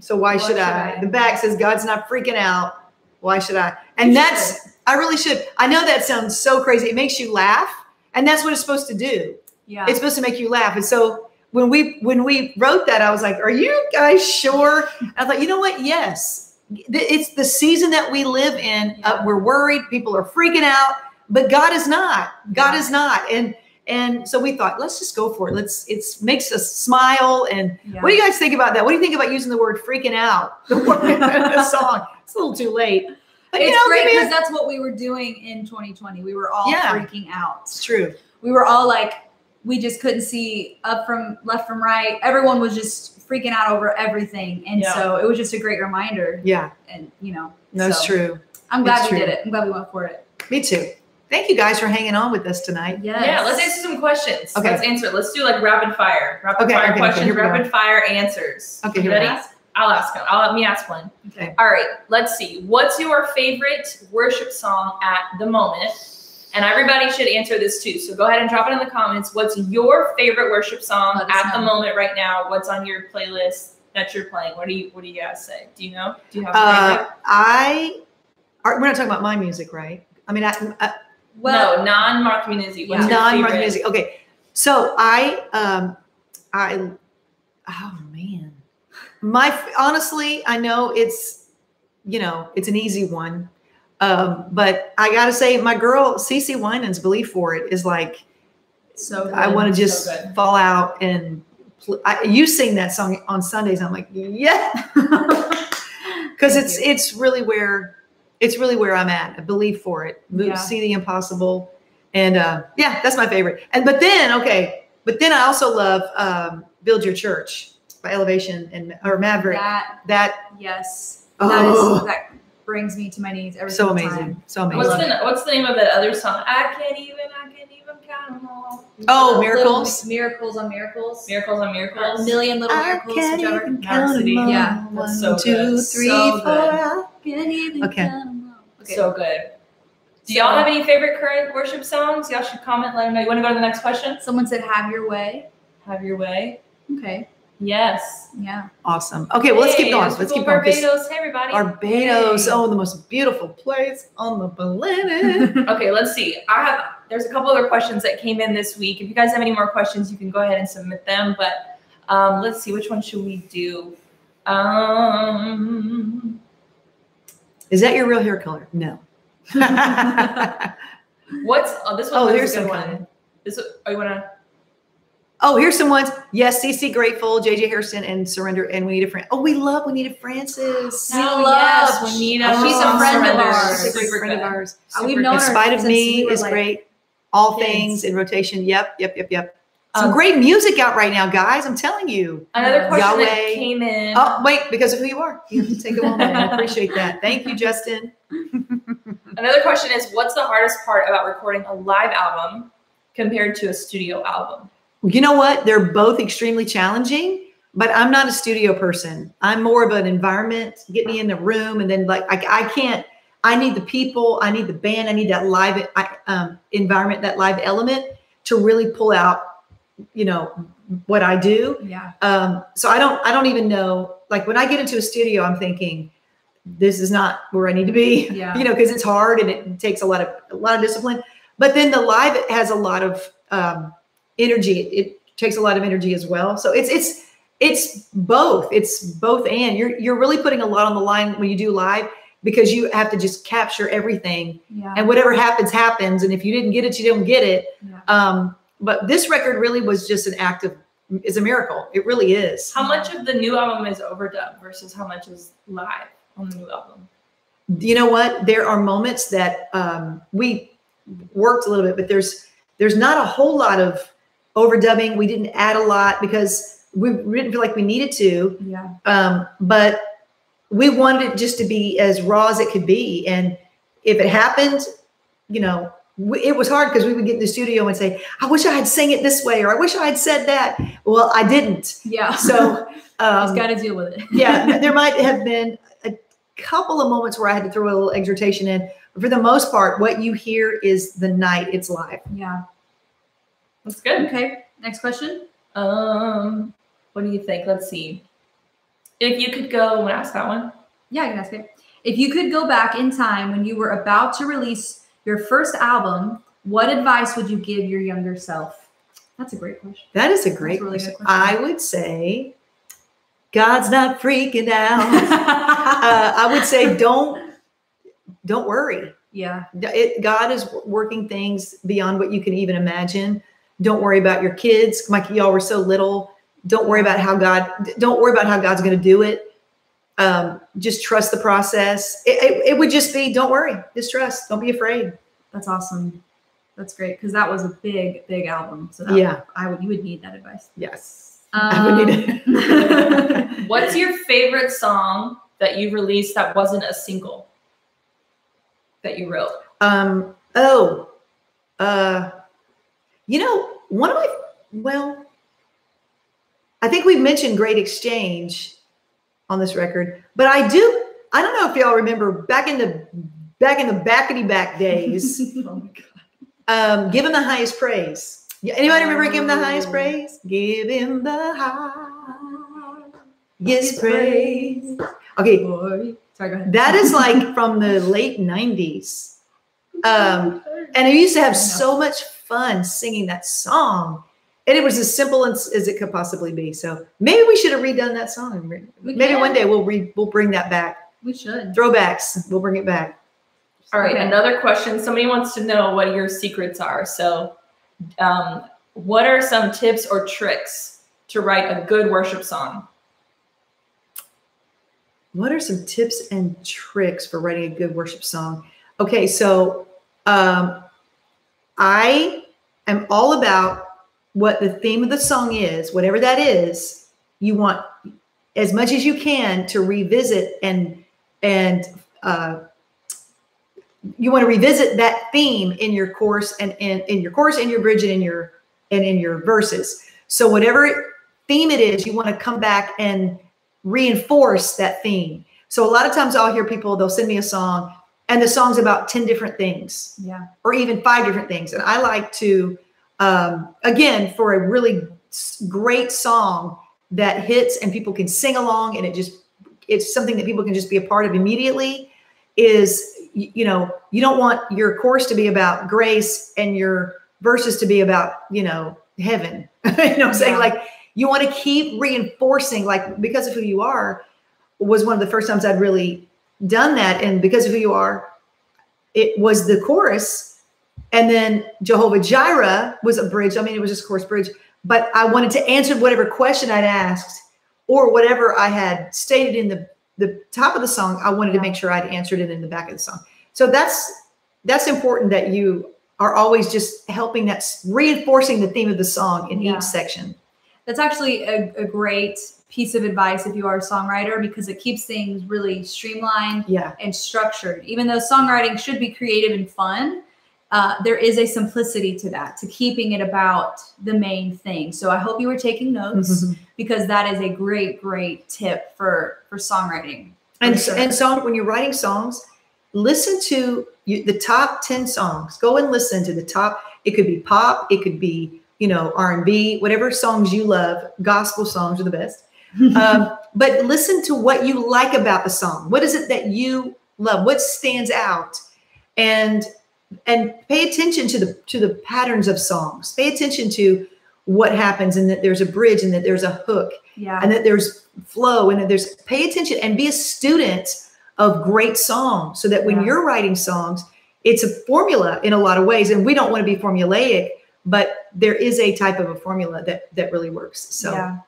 S2: So why
S1: Why
S2: should,
S1: should
S2: I?
S1: I?
S2: The back says "God's not freaking out." Why should I? And
S1: You
S2: that's I really should. I know that sounds so crazy. It makes you laugh, and that's what it's supposed to do.
S1: Yeah.
S2: It's supposed to make you laugh. And so when we when we wrote that, I was like, "Are you guys sure?" I thought, you know what? Yes, Th- it's the season that we live in. Uh, we're worried. People are freaking out, but God is not. God is not. And and so we thought, let's just go for it. Let's. it makes us smile. And
S1: yeah.
S2: what do you guys think about that? What do you think about using the word "freaking out" the word the song? It's a little too late. But
S1: it's
S2: you know,
S1: great because that's what we were doing in 2020. We were all
S2: Yeah.
S1: freaking out.
S2: it's true.
S1: We were all like, we just couldn't see up from left from right. Everyone was just freaking out over everything, and
S4: Yeah.
S1: so it was just a great reminder.
S2: Yeah,
S1: And you know,
S2: that's
S1: so
S2: true.
S1: I'm glad
S2: It's
S1: we
S2: true.
S1: did it. I'm glad we went for it.
S2: Me too. Thank you guys for hanging on with us tonight.
S1: Yes.
S4: Yeah, let's answer some questions.
S2: Okay.
S4: Let's answer. It. Let's do like rapid fire. Rapid
S2: Okay,
S4: fire
S2: okay, okay,
S4: questions,
S2: here
S4: rapid fire answers.
S2: Okay,
S4: You
S2: here we
S4: ready? I'll ask one. I'll let me ask one.
S2: Okay.
S4: All right, let's see. What's your favorite worship song at the moment? And everybody should answer this too. So go ahead and drop it in the comments. What's your favorite worship song
S1: us
S4: at the
S1: know.
S4: moment right now? What's on your playlist that you're playing? What do you What do you guys say? Do you know? Do you have
S2: Uh,
S4: favorite?
S2: I are, we're not talking about my music, right? I mean, I, I,
S1: Well,
S4: no, non-Mark music. What's your
S2: non-rock
S4: favorite?
S2: music. Okay, so I um I oh man, my honestly, I know it's you know it's an easy one, um, but I gotta say my girl Cece Winans' belief for it is like
S1: so good.
S2: I want to just
S4: good.
S2: fall out and pl- I, you sing that song on Sundays. I'm like yeah, because it's
S1: you.
S2: it's really where it's really where I'm at. I believe for it. Move,
S1: Yeah.
S2: See the impossible, and uh, yeah, that's my favorite. And but then okay, but then I also love um, Build Your Church by Elevation and or Maverick.
S1: That
S2: That
S1: yes,
S2: Oh.
S1: that is that brings me to my knees every
S2: so amazing,
S1: time.
S2: so amazing.
S4: What's the What's the name of that other song? I can't even. I can't even count them all.
S2: Oh,
S1: Little
S2: Miracles?
S1: miracles on miracles,
S4: Miracles on miracles.
S1: a million little
S2: I
S1: miracles.
S2: can't even count them all.
S1: Yeah,
S2: One,
S4: that's so
S2: two,
S4: good.
S2: three,
S4: So
S2: four.
S4: good.
S2: I-
S1: Can't even
S2: Okay.
S1: count 'em all. Okay.
S4: So good. Do y'all have any favorite current worship songs? Y'all should comment. Let me know. You want to go to the next question?
S1: Someone said, "Have your way."
S4: Have your way.
S1: Okay.
S4: Yes.
S1: Yeah.
S2: Awesome. Okay, well let's keep going. Let's keep going. 'cause
S4: Barbados. Hey, everybody.
S2: Barbados,
S4: Hey.
S2: oh, the most beautiful place on the planet.
S4: Okay, let's see. I have there's a couple other questions that came in this week. If you guys have any more questions, you can go ahead and submit them. But um, let's see, which one should we do? Um,
S2: Is that your real hair color? No.
S4: what's oh this one?
S2: Oh, here's
S4: a good
S2: some
S4: one. This oh you wanna
S2: oh, here's some ones. Yes, CC Grateful, JJ Hairston, and Surrender, and We Need a Friend. Oh, we love We Need a Francis.
S1: We
S4: Oh,
S1: love-
S4: yes, Juanita
S1: she's a friend of ours.
S2: She's a great friend of ours.
S1: We've
S4: Super
S1: known
S2: In
S4: good.
S1: her
S2: Spite of Me
S1: we
S2: is
S1: like,
S2: great. All
S1: kids.
S2: things in rotation. Yep, yep, yep, yep. Some
S4: Um,
S2: great music out right now, guys. I'm telling you.
S4: Another question that came in.
S2: Oh, wait, because of who you are. You have to take a moment. I appreciate that. Thank you, Justin.
S4: Another question is what's the hardest part about recording a live album compared to a studio album?
S2: You know what? They're both extremely challenging, but I'm not a studio person. I'm more of an environment. Get me in the room, and then like I, I can't. I need the people. I need the band. I need that live um, environment, that live element to really pull out. You know what I do.
S1: Yeah.
S2: Um, so I don't. I don't even know. Like when I get into a studio, I'm thinking, this is not where I need to be.
S1: Yeah.
S2: you know, because it's hard and it takes a lot of a lot of discipline. But then the live has a lot of um, energy. It takes a lot of energy as well. So it's it's it's both. It's both and you're you're really putting a lot on the line when you do live because you have to just capture everything
S1: Yeah.
S2: and whatever happens happens. And if you didn't get it, you don't get it.
S1: yeah.
S2: Um, but this record really was just an act of is a miracle. It really is.
S4: How much of the new album is overdub versus how much is live on the new album?
S2: you know what there are moments that um, we worked a little bit but there's there's not a whole lot of overdubbing we didn't add a lot because we didn't feel like we needed to
S1: Yeah.
S2: um, but we wanted it just to be as raw as it could be and if it happened you know we, it was hard because we would get in the studio and say i wish i had sang it this way or i wish i had said that well i didn't
S1: Yeah.
S2: so um,
S1: got to deal with it.
S2: yeah, there might have been a couple of moments where I had to throw a little exhortation in. But for the most part, what you hear is the night it's live.
S1: Yeah.
S4: That's good.
S1: Okay. Next question.
S4: Um, what do you think? Let's see. If you could go, want to ask that one?
S1: Yeah, I can ask it. If you could go back in time when you were about to release your first album, what advice would you give your younger self? That's a great question.
S2: That is a great
S1: a really
S2: question.
S1: question.
S2: I would say, God's not freaking out. uh, I would say, don't don't worry.
S1: yeah.
S2: It, God is working things beyond what you can even imagine. Don't worry about your kids. Like y'all were so little. Don't worry about how God. Don't worry about how God's going to do it. Um, just trust the process. It, it, it would just be, don't worry. Just trust. Don't be afraid.
S1: That's awesome. That's great because that was a big, big album. So that
S2: Yeah.
S1: I would you would need that advice.
S2: Yes. I would need
S1: Um,
S4: What's your favorite song that you released that wasn't a single that you wrote?
S2: Um, oh, uh, you know, one of my, well, I think we've mentioned Great Exchange on this record, but I do, I don't know if y'all remember back in the, back in the backety back days,
S1: oh my God.
S2: um, give him the highest praise. Yeah, anybody remember give him the highest
S1: Oh.
S2: praise? Give him the highest praise. Okay,
S1: Boy. Sorry, go ahead.
S2: that is like from the late 90s. Um, and I used to have so much fun singing that song. And it was as simple as, as it could possibly be. So maybe we should have redone that song. and re- Maybe
S1: can.
S2: one day we'll re, we'll bring that back.
S1: We should.
S2: Throwbacks. We'll bring it back.
S4: All right,
S1: Okay.
S4: another question. Somebody wants to know what your secrets are. So, um, what are some tips or tricks to write a good worship song?
S2: What are some tips and tricks for writing a good worship song? Okay, so um, I am all about what the theme of the song is, whatever that is. You want as much as you can to revisit and and uh, you want to revisit that theme in your course and in, in your course, in your bridge, and in your and in your verses. So whatever theme it is, you want to come back and reinforce that theme. So a lot of times I'll hear people, they'll send me a song and the song's about 10 different things
S1: Yeah.
S2: or even five different things. And I like to, um, again, for a really great song that hits and people can sing along and it just, it's something that people can just be a part of immediately is, you know, you don't want your course to be about grace and your verses to be about, you know, heaven. you know what I'm saying? Like you want to keep reinforcing, like because of who you are was one of the first times I'd really done that. And because of who you are, it was the chorus. And then Jehovah Jireh was a bridge. I mean, it was just chorus bridge, but I wanted to answer whatever question I'd asked or whatever I had stated in the, the top of the song. I wanted to make sure I'd answered it in the back of the song. So that's, that's important that you are always just helping that reinforcing the theme of the song in
S1: Yeah.
S2: each section.
S1: That's actually a, a great piece of advice if you are a songwriter because it keeps things really streamlined
S2: Yeah.
S1: and structured. Even though songwriting should be creative and fun, uh, there is a simplicity to that, to keeping it about the main thing. So I hope you were taking notes because that is a great, great tip for for songwriting.
S2: and
S1: For sure.
S2: and song when you're writing songs listen to you, the top 10 songs go and listen to the top it could be pop it could be you know r&b whatever songs you love gospel songs are the best um, but listen to what you like about the song what is it that you love what stands out and and pay attention to the to the patterns of songs pay attention to what happens and that there's a bridge and that there's a hook
S1: yeah.
S2: and that there's flow and that there's pay attention and be a student of great songs so that when
S1: Yeah.
S2: you're writing songs it's a formula in a lot of ways and we don't want to be formulaic but there is a type of a formula that that really works so
S1: Yeah.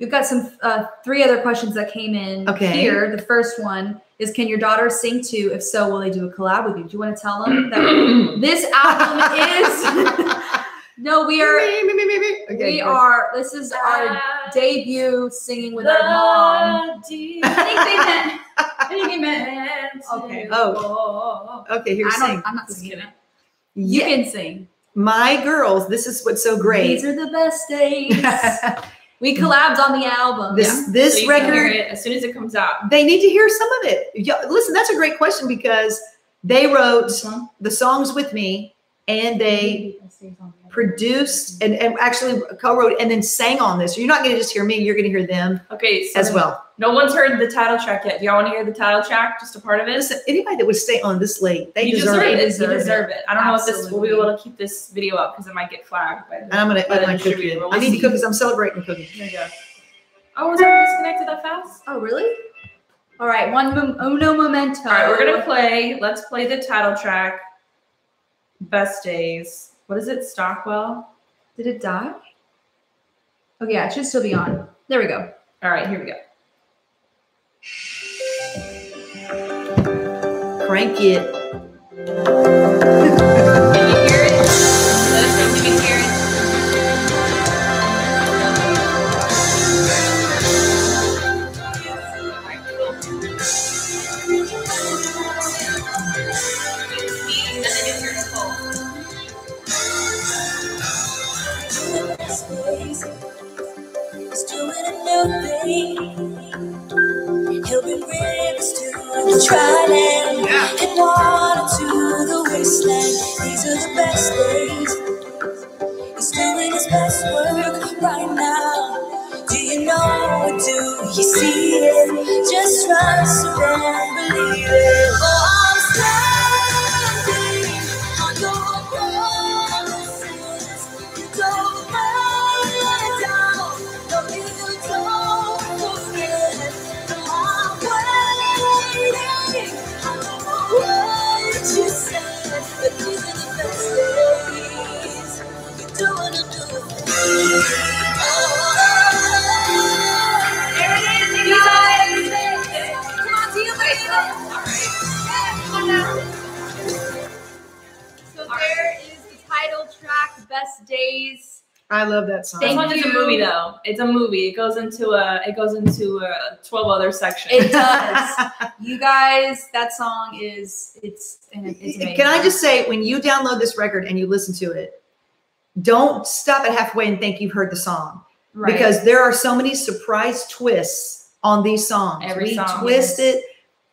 S1: We've got some uh, three other questions that came in
S2: Okay.
S1: here. The first one is Can your daughter sing too? If so, will they do a collab with you? Do you want to tell them that this album is? no, we are.
S2: Me, me, me, me, me. Okay,
S1: we
S2: good.
S1: are. This is our debut singing with our mom. I think they meant. I think they meant. Okay.
S2: Oh. okay here
S1: I
S2: sing
S1: I'm not singing. it. You
S2: yeah,
S1: can sing.
S2: my girls this is what's so great
S1: These are the best days. we collabed on the album.
S2: this
S4: So
S2: this
S4: you can hear
S2: record
S4: it as soon as it comes out.
S2: they need to hear some of it yeah, listen that's a great question because they wrote
S1: Mhm.
S2: the songs with me and they produced and, and actually co-wrote and then sang on this. You're not going to just hear me, you're going to hear them
S4: Okay, so
S2: as well.
S4: No one's heard the title track yet. Do y'all want to hear the title track? Just a part of it.
S2: Listen, anybody that would stay on this late, they
S4: you
S2: deserve,
S4: deserve,
S2: it.
S4: it.
S1: Deserve
S4: you
S1: it.
S4: deserve it. I don't know if this we'll be able to keep this video up because it might get flagged by the,
S2: And I'm going to eat my cookie. I
S4: we'll
S2: need
S4: see.
S2: cookies. I'm celebrating cookies.
S4: There you go. Oh, was it disconnected that fast?
S1: Oh, really? All right, one mom- uno momento.
S4: All right, we're gonna play. Let's play the title track. Best days. What is it? Stockwell.
S1: Did it die? Oh yeah, it should still be on. There we go.
S4: All right, here we go.
S2: Crank it. That song.
S4: This
S1: Thank
S4: one is a movie though. It's a movie. It goes into a it goes into a twelve other sections.
S1: It does. you guys, that song is it's it's amazing.
S2: Can I just say, when you download this record and you listen to it, don't stop at halfway and think you've heard the song
S1: right.
S2: because there are so many surprise twists on these songs.
S4: Every
S2: we
S4: song,
S2: twist
S1: yes.
S2: it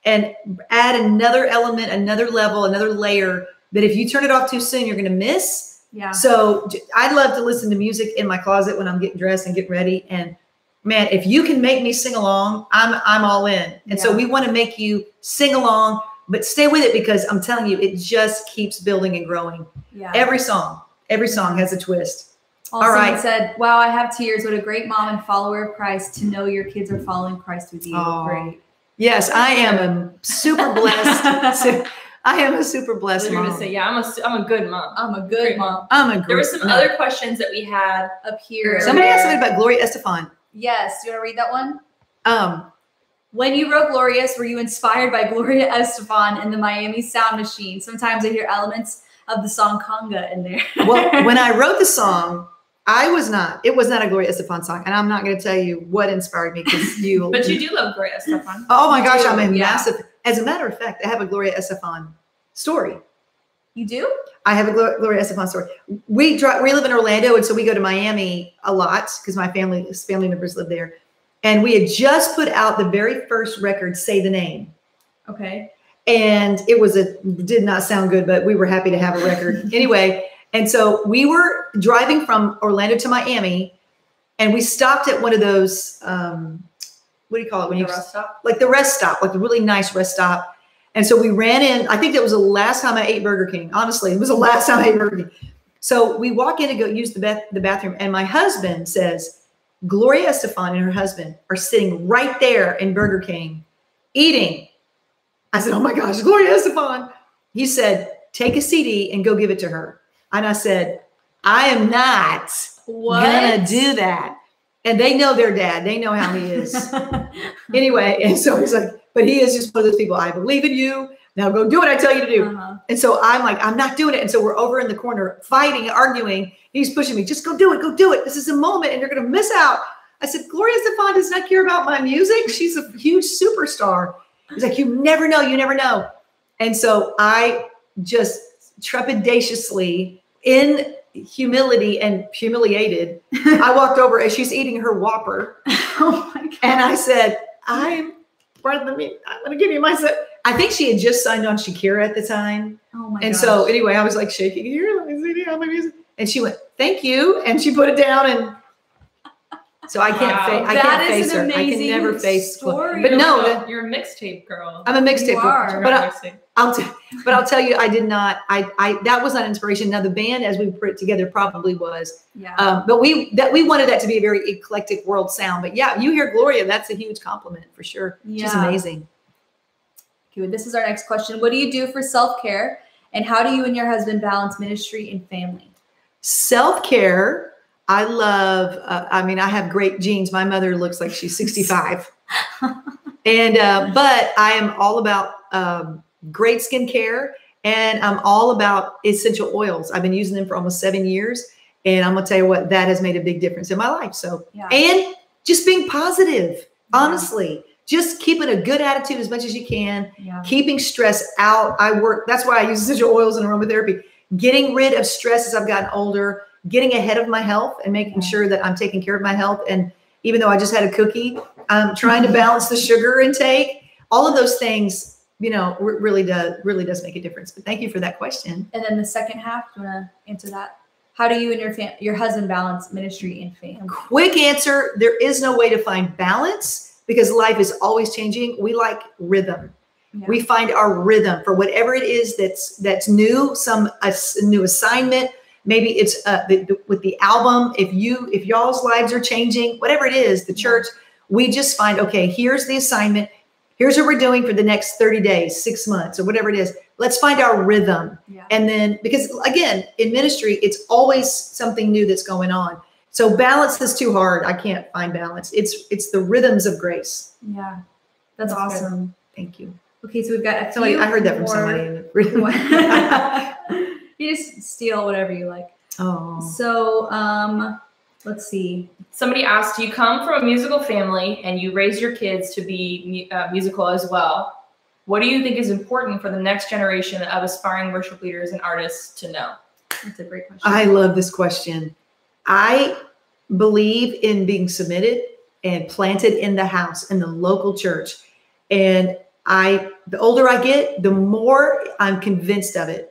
S2: and add another element, another level, another layer that if you turn it off too soon, you're going to miss.
S1: Yeah.
S2: So I love to listen to music in my closet when I'm getting dressed and getting ready. And man, if you can make me sing along, I'm I'm all in. And so we want to make you sing along, but stay with it because I'm telling you, it just keeps building and growing.
S1: Yeah.
S2: Every song, every song has a twist.
S1: Also,
S2: all
S1: someone said, "Wow, I have tears. What a great mom and follower of Christ to know your kids are following Christ with you.
S2: Oh,
S1: Great.
S2: Yes, I am a super blessed. su- I am a super blessed
S4: You're gonna
S2: mom.
S4: say, yeah, I'm a s- I'm a good mom.
S1: I'm a good
S4: Great.
S1: mom
S2: I'm a great.
S4: There were some
S2: no.
S4: other questions that we had.
S1: up here.
S2: Somebody asked something about Gloria Estefan.
S1: Yes. Do you want to read that one?
S2: Um,
S1: When you wrote Glorious, were you inspired by Gloria Estefan and the Miami Sound Machine? Sometimes I hear elements of the song Conga in there.
S2: well, when I wrote the song, I was not. It was not a Gloria Estefan song, and I'm not going to tell you what inspired me because you.
S4: But you do love Gloria Estefan.
S2: Oh my gosh,
S1: do,
S2: I'm a
S1: yeah.
S2: massive. As a matter of fact, I have a Gloria Estefan story.
S1: you do?
S2: I have a Glo- Gloria Estefan story. We drive. We live in Orlando, and so we go to Miami a lot because my family family members live there. And we had just put out the very first record, "Say the Name,"
S1: Okay.
S2: and it was a did not sound good, but we were happy to have a record anyway. And so we were driving from Orlando to Miami, and we stopped at one of those. Um, what do you call it when
S4: The
S2: you
S4: rest stop.
S2: like the rest stop, like a really nice rest stop. And so we ran in. I think that was the last time I ate Burger King. Honestly, it was the last time I ate Burger King. So we walk in to go use the bath, the bathroom, and my husband says, Gloria Estefan and her husband are sitting right there in Burger King eating. I said, Oh my gosh, Gloria Estefan. He said, Take a CD and go give it to her. And I said, I am not
S1: What?
S2: gonna do that. And they know their dad. They know how he is anyway, and so he's like, but he is just one of those people. I believe in you. Now go do what I tell you to do.
S1: Uh-huh.
S2: And so I'm like, I'm not doing it. And so we're over in the corner fighting, arguing. He's pushing me, just go do it, go do it. This is a moment, and you're going to miss out. I said, Gloria Estefan does not care about my music. She's a huge superstar. He's like, you never know, you never know. And so I just trepidatiously, in humility and humiliated, I walked over as she's eating her Whopper.
S1: oh my god.
S2: And I said, I'm Brother me. I'm gonna give you my set. I think she had just signed on Shakira at the time.
S1: Oh my
S2: and
S1: gosh.
S2: so anyway, I was like shaking here, let me see how my music. And she went, Thank you. And she put it down and so I can't
S4: Wow.
S2: fa- I
S1: That
S2: can't
S1: is
S2: face
S1: an
S2: her. I can
S1: amazing
S2: never face
S1: story.
S2: But no, the-
S4: you're a mixtape girl.
S2: I'm a mixtape.
S1: You
S2: girl.
S1: are.
S2: But I, I'll, t- but I'll tell you, I did not. I I that was not inspiration. Now the band, as we put it together, probably was.
S1: yeah.
S2: Um, but we that we wanted that to be a very eclectic world sound. But yeah, you hear Gloria, that's a huge compliment for sure.
S1: Yeah.
S2: She's amazing.
S1: Okay, this is our next question. What do you do for self care, and how do you and your husband balance ministry and family?
S2: Self care. I love. Uh, I mean, I have great genes. My mother looks like she's 65, and uh, but I am all about um, great skin care, and I'm all about essential oils. I've been using them for almost seven years, and I'm gonna tell you what that has made a big difference in my life. So,
S1: Yeah.
S2: and just being positive, honestly, just keeping a good attitude as much as you can
S1: Yeah.
S2: keeping stress out. I work, that's why I use essential oils and aromatherapy, getting rid of stress as I've gotten older, getting ahead of my health and making sure that I'm taking care of my health. And even though I just had a cookie, I'm trying to balance the sugar intake. All of those things, you know, re- really does really does make a difference. But thank you for that question.
S1: And then the second half, do you want to answer that? How do you and your fam- your husband balance ministry and family?
S2: Quick answer: There is no way to find balance because life is always changing. We like rhythm.
S1: Yeah.
S2: we find our rhythm for whatever it is that's that's new some a new assignment maybe it's uh, the, the- with the album if you if y'all's lives are changing whatever it is the church we just find okay here's the assignment Here's what we're doing for the next 30 days, six months, or whatever it is. Let's find our rhythm.
S1: Yeah.
S2: And then, because again, in ministry, it's always something new that's going on. So balance is too hard. I can't find balance. It's it's the rhythms of grace.
S1: Yeah. That's,
S4: That's good.
S1: awesome.
S2: Thank you.
S1: Okay, so we've got a
S2: Somebody,
S1: few
S2: I heard that from somebody.
S1: You just steal whatever you like.
S2: oh,
S1: So, um, let's see.
S4: Somebody asked, "You come from a musical family and you raise your kids to be uh, musical as well. What do you think is important for the next generation of aspiring worship leaders and artists to know?"
S1: That's a great question.
S2: I love this question. I believe in being submitted and planted in the house in the local church. And I the older I get, the more I'm convinced of it.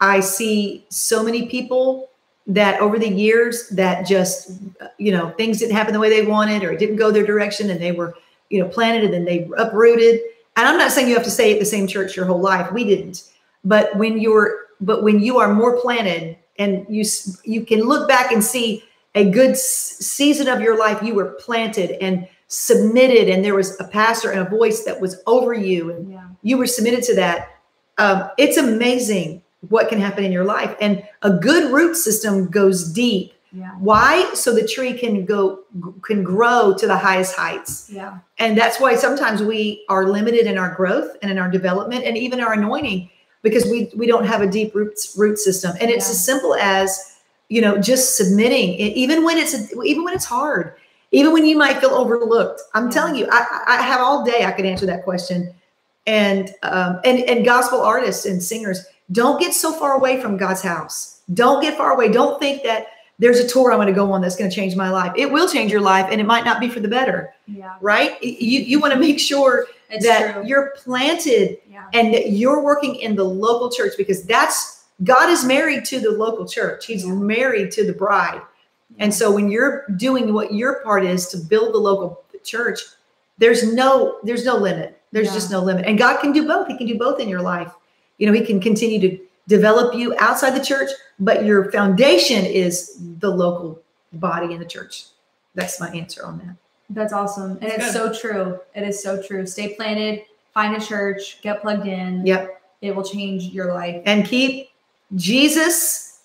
S2: I see so many people that over the years that just you know things didn't happen the way they wanted or it didn't go their direction and they were you know planted and then they uprooted. And i'm not saying you have to stay at the same church your whole life. We didn't. But when you're but when you are more planted and you you can look back and see a good season of your life you were planted and submitted and there was a pastor and a voice that was over you and
S1: yeah.
S2: you were submitted to that. Um, it's amazing what can happen in your life and a good root system goes deep
S1: Yeah.
S2: why so the tree can go can grow to the highest heights
S1: Yeah.
S2: and that's why sometimes we are limited in our growth and in our development and even our anointing because we we don't have a deep root root system and it's
S1: Yeah.
S2: as simple as you know just submitting even when it's even when it's hard even when you might feel overlooked i'm
S1: Yeah.
S2: telling you I, I have all day i could answer that question and um and and gospel artists and singers don't get so far away from god's house don't get far away don't think that there's a tour i'm going to go on that's going to change my life it will change your life and it might not be for the better
S1: Yeah.
S2: right you you want to make sure
S1: It's
S2: that
S1: true.
S2: you're planted
S1: Yeah.
S2: and that you're working in the local church because that's God is married to the local church. He's
S1: Yeah.
S2: married to the bride. And so when you're doing what your part is to build the local church, there's no there's no limit. There's just no limit. And God can do both. He can do both in your life. You know, he can continue to develop you outside the church, but your foundation is the local body in the church. That's my answer on that.
S1: That's awesome. And
S4: That's
S1: it's so true. It is so true. Stay planted, find a church, get plugged in.
S2: Yep.
S1: It will change your life.
S2: and keep Jesus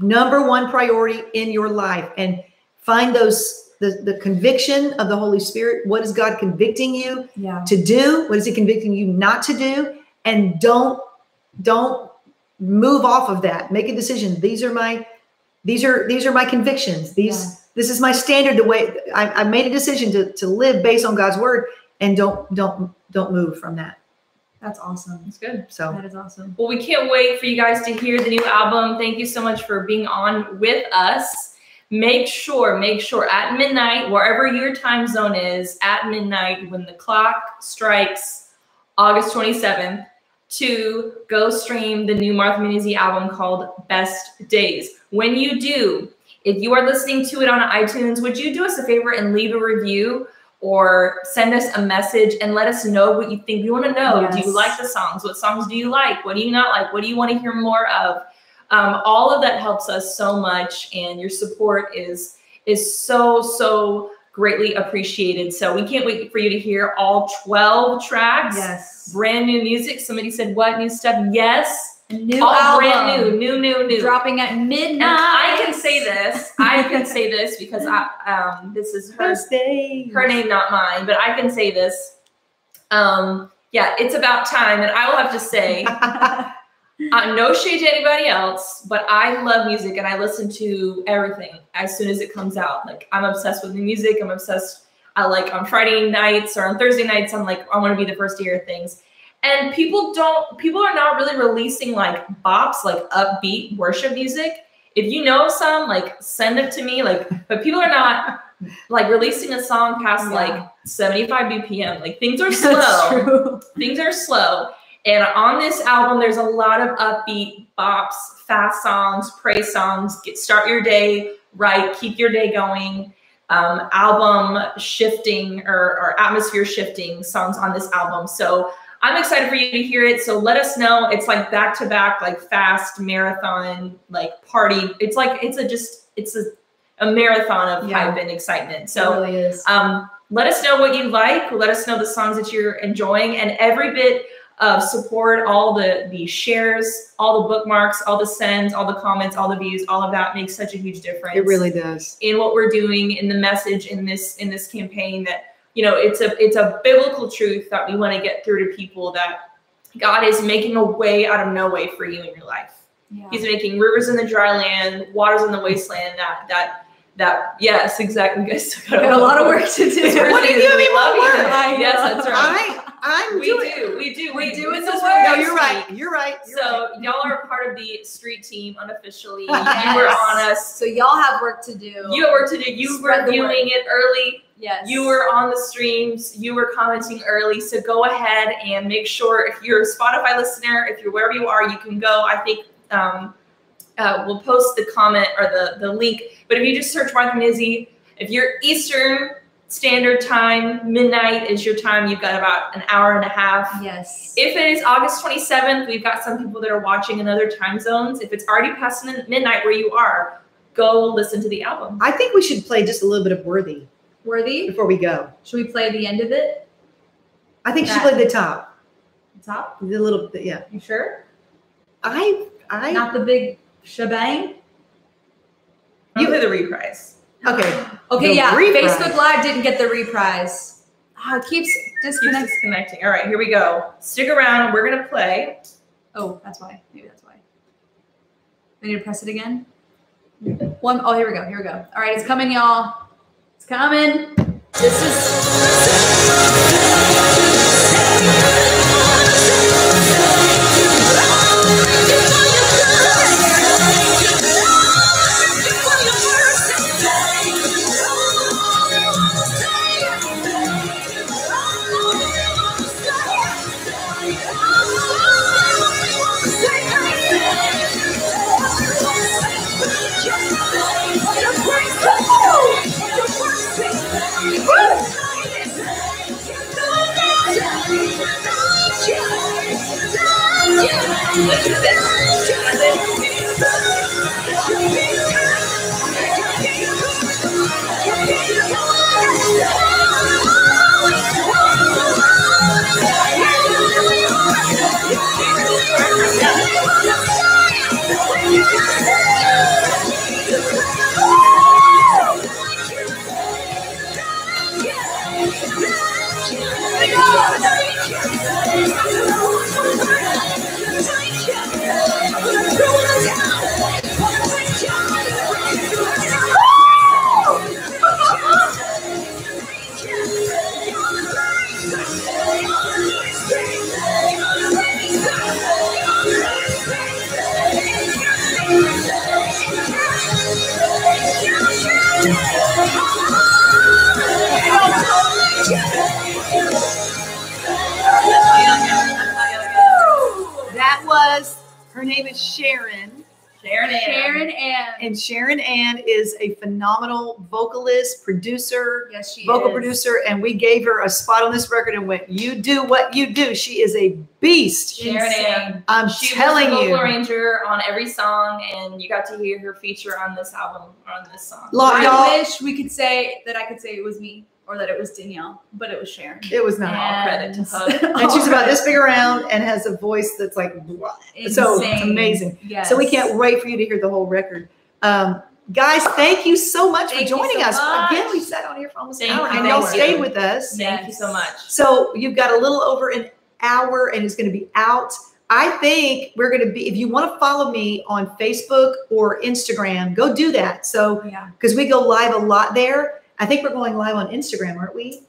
S2: number one priority in your life and find those the, the conviction of the Holy Spirit. What is God convicting you
S1: Yeah.
S2: to do? What is he convicting you not to do? And don't don't move off of that. Make a decision. These are my these are these are my convictions. These
S1: Yeah.
S2: this is my standard. The way I, I made a decision to to live based on God's word and don't don't don't move from that.
S1: That's awesome.
S4: That's good.
S2: So
S1: That is awesome.
S4: Well, we can't wait for you guys to hear the new album. Thank you so much for being on with us. Make sure, make sure at midnight, wherever your time zone is, at midnight, when the clock strikes August 27th, to go stream the new Martha Munizzi album called Best Days. When you do, if you are listening to it on iTunes, would you do us a favor and leave a review or send us a message and let us know what you think? We want to know. Do you like the songs? What songs do you like? What do you not like? What do you want to hear more of? Um, all of that helps us so much, and your support is is so so greatly appreciated. So we can't wait for you to hear all 12 tracks.
S1: Yes.
S4: Brand new music. Somebody said, "What new stuff?" Yes,
S1: A new
S4: all
S1: album.
S4: brand new, new, new, new.
S1: Dropping at midnight.
S4: And I can say this. I can say this because I um this is her her name, not mine, but I can say this. Um, yeah, it's about time, and I will have to say, uh, no shade to anybody else, but I love music and I listen to everything as soon as it comes out. Like I'm obsessed with the music. I'm obsessed. I like on Friday nights or on Thursday nights. I'm like I want to be the first to hear things. And people don't. People are not really releasing like bops, like upbeat worship music. If you know some, like send it to me. Like, but people are not like releasing a song past
S1: Yeah.
S4: like 75 BPM. Like things are slow things are slow. And on this album, there's a lot of upbeat bops, fast songs, praise songs. Get start your day right, keep your day going. Um, album shifting or, or atmosphere shifting songs on this album. So I'm excited for you to hear it. So let us know. It's like back to back, like fast marathon, like party. It's like it's a just it's a, a marathon of
S1: Yeah.
S4: hype and excitement.
S1: It
S4: So
S1: really is.
S4: um, let us know what you like. Let us know the songs that you're enjoying, and every bit of support, all the the shares, all the bookmarks, all the sends, all the comments, all the views, all of that makes such a huge difference
S2: It really does.
S4: in what we're doing in the message in this in this campaign that you know it's a it's a biblical truth that we want to get through to people that God is making a way out of no way for you in your life.
S3: Yeah.
S4: He's making rivers in the dry land, waters in the wasteland. That that that yes, exactly. You guys still
S3: Got a lot of work to do.
S2: What do you give me
S4: love you.
S2: work?
S4: Yes, that's right.
S2: I I'm
S4: we
S2: doing.
S4: do, we do,
S3: We're
S4: we
S3: doing
S4: this
S3: the
S4: is
S3: work.
S2: No, you're right. You're right. You're
S4: So
S2: right.
S4: y'all are part of the street team unofficially. You were on us.
S3: So y'all have work to do.
S4: You have work to do. You
S3: Spread
S4: were
S3: the
S4: viewing it early.
S3: Yes.
S4: You were on the streams, you were commenting early. So go ahead and make sure if you're a Spotify listener, if you're wherever you are, you can go. I think um, uh, we'll post the comment or the, the link. But if you just search Martha Munizzi, if you're Eastern Standard Time, midnight is your time. You've got about an hour and a half.
S3: Yes.
S4: If it is August 27th, we've got some people that are watching in other time zones. If it's already past midnight where you are, go listen to the album.
S2: I think we should play just a little bit of Worthy
S3: Worthy.
S2: before we go.
S3: Should we play the end of it?
S2: I think she
S3: That-
S2: played the top.
S4: the Top?
S2: The little, bit. yeah.
S4: You sure?
S2: I, I,
S3: Not the big shebang.
S4: You play the reprise.
S2: Okay.
S3: Okay,
S2: The
S3: yeah.
S2: reprise.
S3: Facebook Live didn't get the reprise. Ah, it keeps
S4: Keeps
S3: disconnecting.
S4: disconnecting. All right, here we go. Stick around. We're gonna play.
S3: Oh, that's why. Maybe that's why. I need to press it again. One oh here we go. Here we go. All right, it's coming, y'all. It's coming. This is
S2: What is
S3: that and
S2: And Sharon Ann is a phenomenal vocalist, producer,
S3: yes, she
S2: vocal
S3: is.
S2: producer, and we gave her a spot on this record and went, You do what you do. She is a beast.
S4: Sharon Ann.
S2: I'm
S4: She
S2: telling
S4: was the vocal
S2: you.
S4: arranger on every song, and you got to hear her feature on this album on this song.
S2: Lo-
S3: I
S2: y'all,
S3: wish we could say that I could say it was me or that it was Danielle, but it was Sharon.
S2: it was not.
S4: All credit to her.
S2: And she's about this big around and has a voice that's like, blah. so it's amazing.
S3: Yes.
S2: So we can't wait for you to hear the whole record. Um, guys, thank you so much
S3: Thank
S2: for joining
S3: so
S2: us.
S3: much.
S2: Again, we sat on here for almost
S4: Thank
S2: an hour
S4: you.
S2: and y'all stayed with us.
S4: Thank you so much.
S2: So you've got a little over an hour and it's going to be out. I think we're going to be, if you want to follow me on Facebook or Instagram, go do that. So,
S3: Yeah.
S2: because we go live a lot there. I think we're going live on Instagram, aren't we?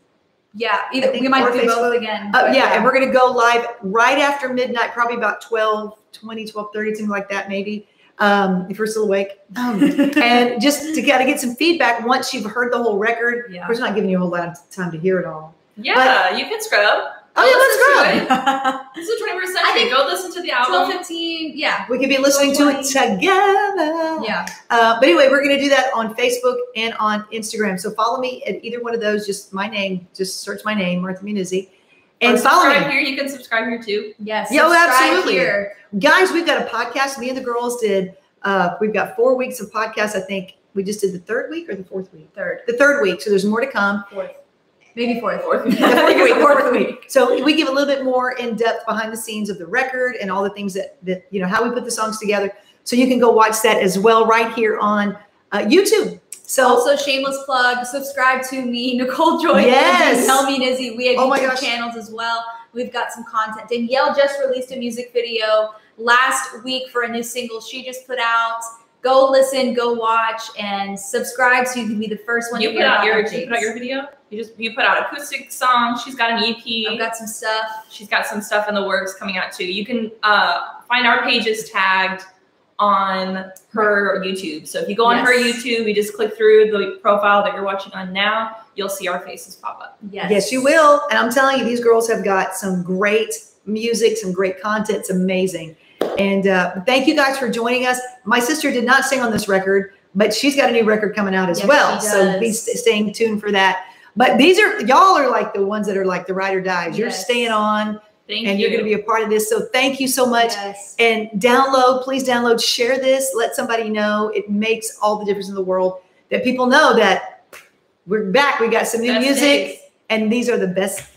S3: Yeah. Either we might do
S2: Facebook.
S3: both again.
S2: Uh,
S3: but
S2: yeah, and we're going to go live right after midnight, probably about 12, 20, 12, 30, something like that, maybe, um, if you're still awake. Um, and just to kind of get some feedback once you've heard the whole record.
S3: Yeah.
S2: Of course, we're not giving you a whole lot of time to hear it all.
S4: Yeah, you can scrub.
S2: Oh, yeah, let's
S4: it. This is the 21st century.
S3: I think-
S4: Go listen to the
S3: 12,
S4: album.
S3: 15. Yeah.
S2: We could be listening to it together.
S3: Yeah.
S2: Uh, but anyway, we're going to do that on Facebook and on Instagram. So follow me at either one of those. Just my name. Just search my name, Martha Munizzi, and
S4: Or
S2: follow
S4: subscribe
S2: me.
S4: here. You can subscribe here too.
S3: Yes.
S2: Yeah, oh,
S3: subscribe
S2: absolutely.
S3: Here.
S2: Guys, we've got a podcast. Me and the girls did. Uh, we've got four weeks of podcasts. I think we just did the third week or the fourth week.
S3: Third.
S2: The third week. So there's more to come.
S3: Fourth.
S1: Maybe fourth.
S4: Fourth
S2: the fourth week, fourth week. So we give a little bit more in depth behind the scenes of the record and all the things that that you know how we put the songs together. So you can go watch that as well right here on uh, YouTube. So
S1: Also, shameless plug. Subscribe to me, Nicole Joy.
S2: Yes.
S1: Tell me Nizzy. We have
S2: Oh
S1: YouTube
S2: gosh.
S1: channels as well. We've got some content. Danielle just released a music video last week for a new single she just put out. Go listen, go watch, and subscribe so you can be the first one
S4: You
S1: to
S4: put
S1: hear
S4: out your
S1: updates.
S4: you put out your video. You just you put out acoustic songs. She's got an EP.
S1: I've got some stuff.
S4: She's got some stuff in the works coming out too. You can uh, find our pages tagged on her YouTube. So if you go on her YouTube, you just click through the profile that you're watching on now, you'll see our faces pop up.
S1: Yes.
S2: yes, you will. And I'm telling you, these girls have got some great music, some great content. It's amazing. And uh, thank you guys for joining us. My sister did not sing on this record, but she's got a new record coming out as
S1: Yes,
S2: well. So be st- staying tuned for that. But these are y'all are like the ones that are like the ride or dies. You're staying on,
S4: Thank
S2: and
S4: you.
S2: you're going to be a part of this. So thank you so much.
S1: Yes.
S2: And download, please download, share this, let somebody know. It makes all the difference in the world that people know that we're back. We got some new
S4: Best
S2: music,
S4: days.
S2: and these are the best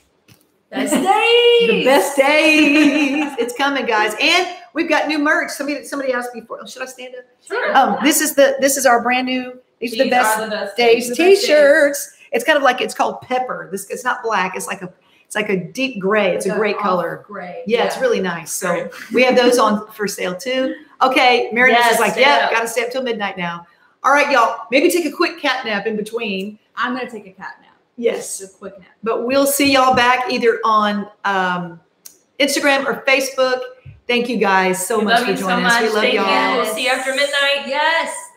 S1: Best days.
S2: the best days. it's coming, guys. And we've got new merch. Somebody somebody asked me for. Oh, should I stand up?
S4: Sure.
S2: Um, this is the this is our brand new. These, are the best
S4: are the best
S2: days
S4: days. The best
S2: t-shirts. It's kind of like it's called pepper. This it's not black. It's like a it's like a deep gray. It's a great color.
S1: Gray.
S2: Yeah, it's really nice. So we have those on for sale too. Okay, Meredith
S4: Yes,
S2: is like, yeah,
S4: up."
S2: got to stay up till midnight now. All right, y'all. Maybe take a quick cat nap in between.
S1: I'm gonna take a cat nap.
S2: Yes.
S1: Just a quick nap.
S2: But we'll see y'all back either on um, Instagram or Facebook. Thank you guys so
S4: we
S2: much for
S4: you so
S2: joining
S4: much.
S2: us. We love
S4: Thank
S2: y'all.
S4: you. We'll see you after midnight.
S1: Yes.